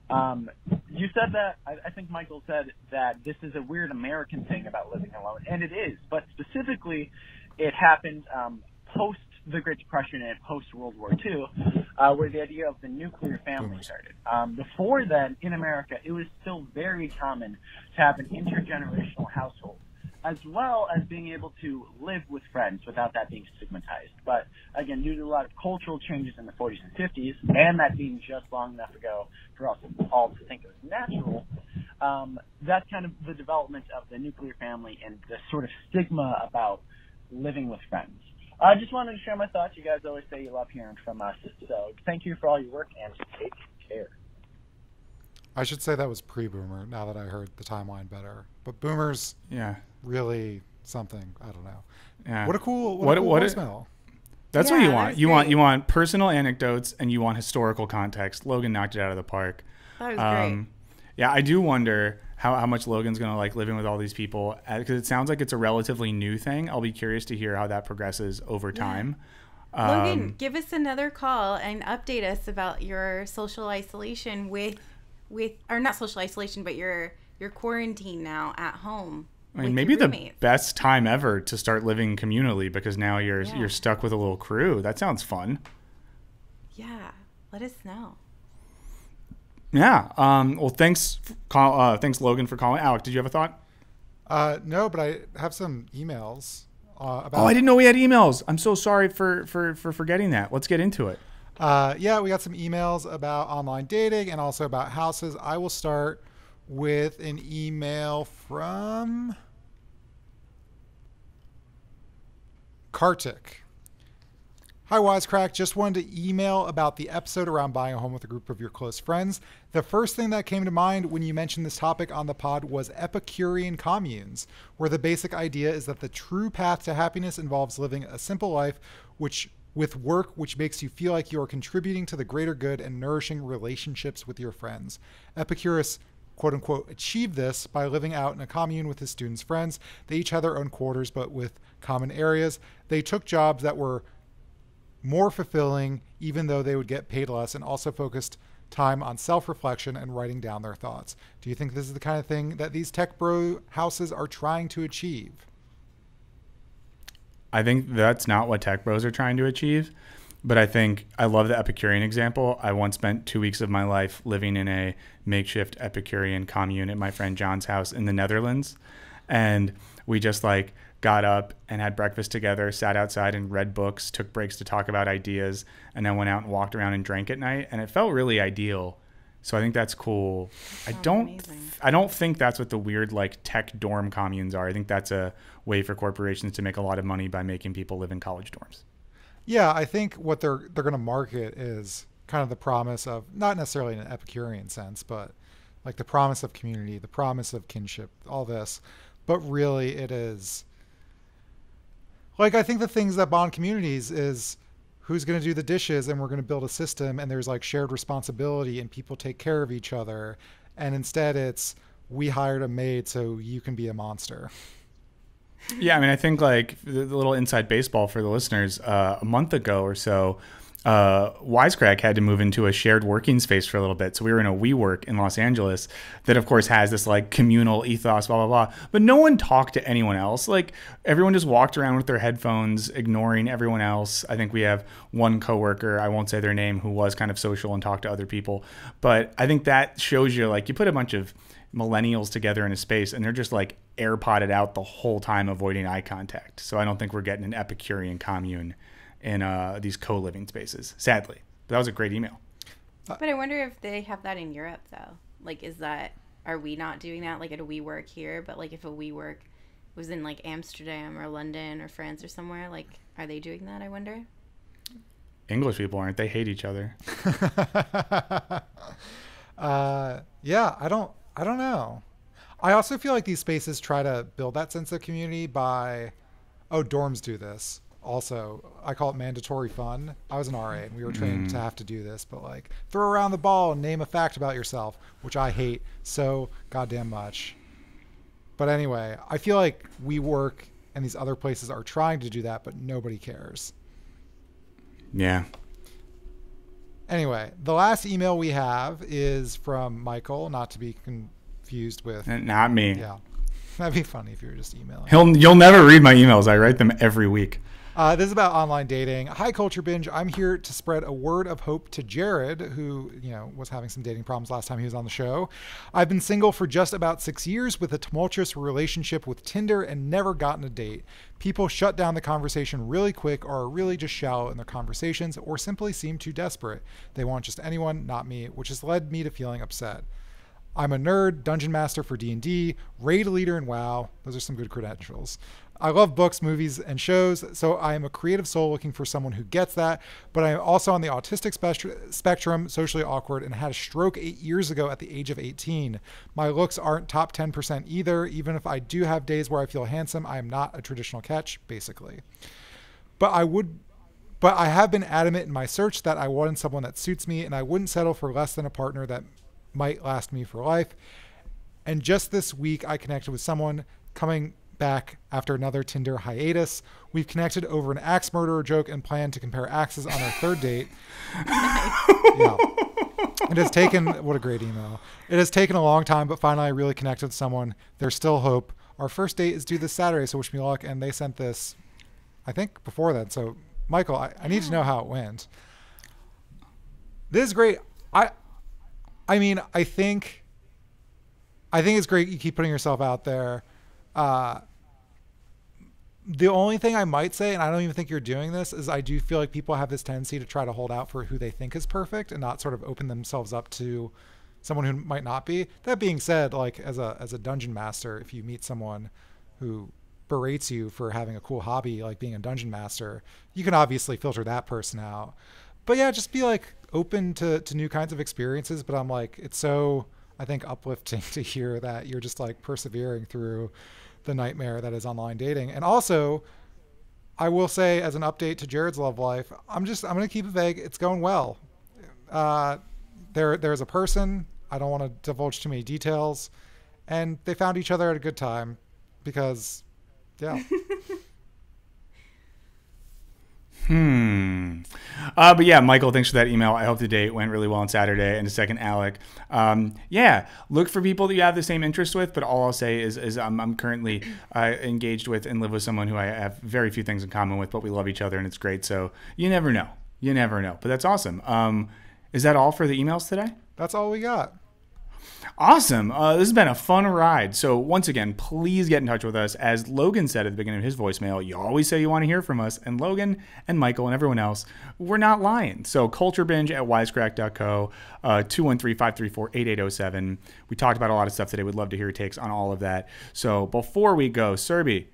Um, you said that, I, I think Michael said that this is a weird American thing about living alone, and it is, but specifically, it happened um, post the Great Depression and post World War II, uh, where the idea of the nuclear family started. Um, before then, in America, it was still very common to have an intergenerational household as well as being able to live with friends without that being stigmatized. But again, due to a lot of cultural changes in the 40s and 50s, and that being just long enough ago for us all to think it was natural, um, that's kind of the development of the nuclear family and the sort of stigma about living with friends. I just wanted to share my thoughts. You guys always say you love hearing from us, so thank you for all your work and take care. I should say that was pre-boomer. Now that I heard the timeline better, but boomers, yeah, really something. I don't know. Yeah. What a cool what, What- a cool what a- voicemail. That's Yeah, what you want. was You want you want personal anecdotes and you want historical context. Logan knocked it out of the park. That was Um, yeah, I do wonder how, how much Logan's gonna like living with all these people because it sounds like it's a relatively new thing. I'll be curious to hear how that progresses over time. great. Logan, Um, give us another call and update us about your social isolation with, with or not social isolation, but you're you're quarantined now at home. I mean, maybe the best time ever to start living communally because now you're Yeah. you're stuck with a little crew. That sounds fun. Yeah, let us know. Yeah. Um, well, thanks, call, uh, thanks Logan for calling. Alec, did you have a thought? Uh, no, but I have some emails uh, about. Oh, I didn't know we had emails. I'm so sorry for for for forgetting that. Let's get into it. Uh, yeah, we got some emails about online dating and also about houses. I will start with an email from Kartik. Hi, Wisecrack. Just wanted to email about the episode around buying a home with a group of your close friends. The first thing that came to mind when you mentioned this topic on the pod was Epicurean communes, where the basic idea is that the true path to happiness involves living a simple life, which with work which makes you feel like you are contributing to the greater good and nourishing relationships with your friends. Epicurus quote unquote achieved this by living out in a commune with his students' friends. They each had their own quarters but with common areas. They took jobs that were more fulfilling, even though they would get paid less, and also focused time on self reflection and writing down their thoughts. Do you think this is the kind of thing that these tech bro houses are trying to achieve? I think that's not what tech bros are trying to achieve. But I think I love the Epicurean example. I once spent two weeks of my life living in a makeshift Epicurean commune at my friend John's house in the Netherlands. And we just like got up and had breakfast together, sat outside and read books, took breaks to talk about ideas, and then went out and walked around and drank at night. And it felt really ideal. So I think that's cool. I don't amazing. I don't think that's what the weird like tech dorm communes are. I think that's a way for corporations to make a lot of money by making people live in college dorms. Yeah, I think what they're they're going to market is kind of the promise of not necessarily in an Epicurean sense, but like the promise of community, the promise of kinship, all this. But really, it is like I think the things that bond communities is who's going to do the dishes, and we're going to build a system, and there's like shared responsibility, and people take care of each other, and instead it's we hired a maid so you can be a monster. Yeah, I mean, I think like the, the little inside baseball for the listeners. Uh, a month ago or so, uh, Wisecrack had to move into a shared working space for a little bit. So we were in a WeWork in Los Angeles that, of course, has this like communal ethos, blah, blah, blah. But no one talked to anyone else. Like everyone just walked around with their headphones, ignoring everyone else. I think we have one coworker, I won't say their name, who was kind of social and talked to other people. But I think that shows you like you put a bunch of millennials together in a space and they're just like AirPodded out the whole time avoiding eye contact. So I don't think we're getting an Epicurean commune in uh, these co-living spaces, sadly. But that was a great email. But I wonder if they have that in Europe though. Like, is that are we not doing that like at a WeWork here? But like if a WeWork was in like Amsterdam or London or France or somewhere, like are they doing that? I wonder. English people aren't. They hate each other. uh, yeah, I don't. I don't know. I also feel like these spaces try to build that sense of community by, oh, dorms do this. Also, I call it mandatory fun. I was an RA and we were trained Mm. to have to do this, but like throw around the ball and name a fact about yourself, which I hate so goddamn much. But anyway, I feel like we work and these other places are trying to do that, but nobody cares. Yeah. Anyway, the last email we have is from Michael, not to be confused with. Not me. Yeah, that'd be funny if you were just emailing. He'll, you'll never read my emails. I write them every week. Uh, this is about online dating. Hi, Culture Binge. I'm here to spread a word of hope to Jared, who you know was having some dating problems last time he was on the show. I've been single for just about six years with a tumultuous relationship with Tinder and never gotten a date. People shut down the conversation really quick, or are really just shallow in their conversations, or simply seem too desperate. They want just anyone, not me, which has led me to feeling upset. I'm a nerd, dungeon master for D&D, raid leader in WoW. Those are some good credentials. I love books, movies, and shows, so I am a creative soul looking for someone who gets that. But I am also on the autistic spectr- spectrum, socially awkward, and had a stroke eight years ago at the age of 18. My looks aren't top 10% either. Even if I do have days where I feel handsome, I am not a traditional catch, basically. But I would but I have been adamant in my search that I wanted someone that suits me and I wouldn't settle for less than a partner that might last me for life. And just this week, I connected with someone coming back after another Tinder hiatus. We've connected over an axe murderer joke and plan to compare axes on our third date. yeah. It has taken, what a great email. It has taken a long time, but finally I really connected with someone. There's still hope. Our first date is due this Saturday, so wish me luck. And they sent this, I think, before that. So, Michael, I, I need to know how it went. This is great. I, I mean, I think, I think it's great you keep putting yourself out there. Uh, the only thing I might say, and I don't even think you're doing this, is I do feel like people have this tendency to try to hold out for who they think is perfect and not sort of open themselves up to someone who might not be. That being said, like as a as a dungeon master, if you meet someone who berates you for having a cool hobby like being a dungeon master, you can obviously filter that person out. But yeah, just be like open to to new kinds of experiences, but I'm like it's so I think uplifting to hear that you're just like persevering through the nightmare that is online dating. And also, I will say as an update to Jared's love life, I'm just I'm gonna keep it vague. It's going well. Uh, there there's a person. I don't want to divulge too many details, and they found each other at a good time because, yeah. Hmm. Uh, but yeah, Michael, thanks for that email. I hope the date went really well on Saturday. And a second, Alec. Um, yeah, look for people that you have the same interest with. But all I'll say is, is I'm, I'm currently uh, engaged with and live with someone who I have very few things in common with, but we love each other and it's great. So you never know. You never know. But that's awesome. Um, is that all for the emails today? That's all we got. Awesome. Uh, this has been a fun ride. So, once again, please get in touch with us. As Logan said at the beginning of his voicemail, you always say you want to hear from us. And Logan and Michael and everyone else, we're not lying. So, culturebinge at wisecrack.co, uh, 213 534 8807. We talked about a lot of stuff today. We'd love to hear your takes on all of that. So, before we go, Surbhi,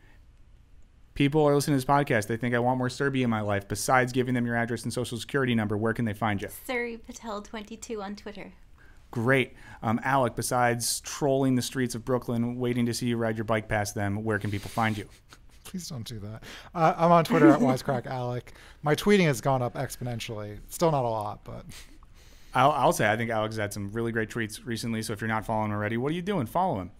people are listening to this podcast. They think I want more Surbhi in my life. Besides giving them your address and social security number, where can they find you? Suri Patel 22 on Twitter. Great. Um, Alec, besides trolling the streets of Brooklyn, waiting to see you ride your bike past them, where can people find you? Please don't do that. Uh, I'm on Twitter at wisecrack Alec. My tweeting has gone up exponentially. Still not a lot, but I'll, I'll say I think Alex had some really great tweets recently. So if you're not following already, what are you doing? Follow him.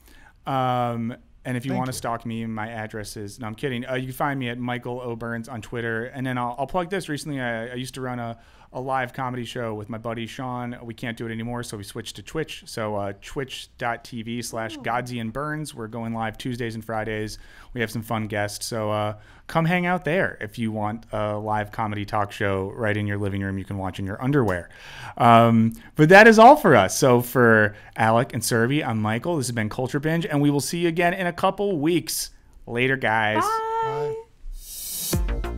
Um, and if you Thank want to stalk me, my address is no, I'm kidding. Uh, you can find me at Michael O'Burns on Twitter. And then I'll, I'll plug this. Recently, I, I used to run a, a live comedy show with my buddy Sean. We can't do it anymore, so we switched to Twitch. So uh, twitch.tv slash Godsey Burns. We're going live Tuesdays and Fridays. We have some fun guests. So uh, come hang out there if you want a live comedy talk show right in your living room. You can watch in your underwear. Um, but that is all for us. So for Alec and Surbhi, I'm Michael. This has been Culture Binge, and we will see you again in a couple weeks. Later, guys. Bye. Bye.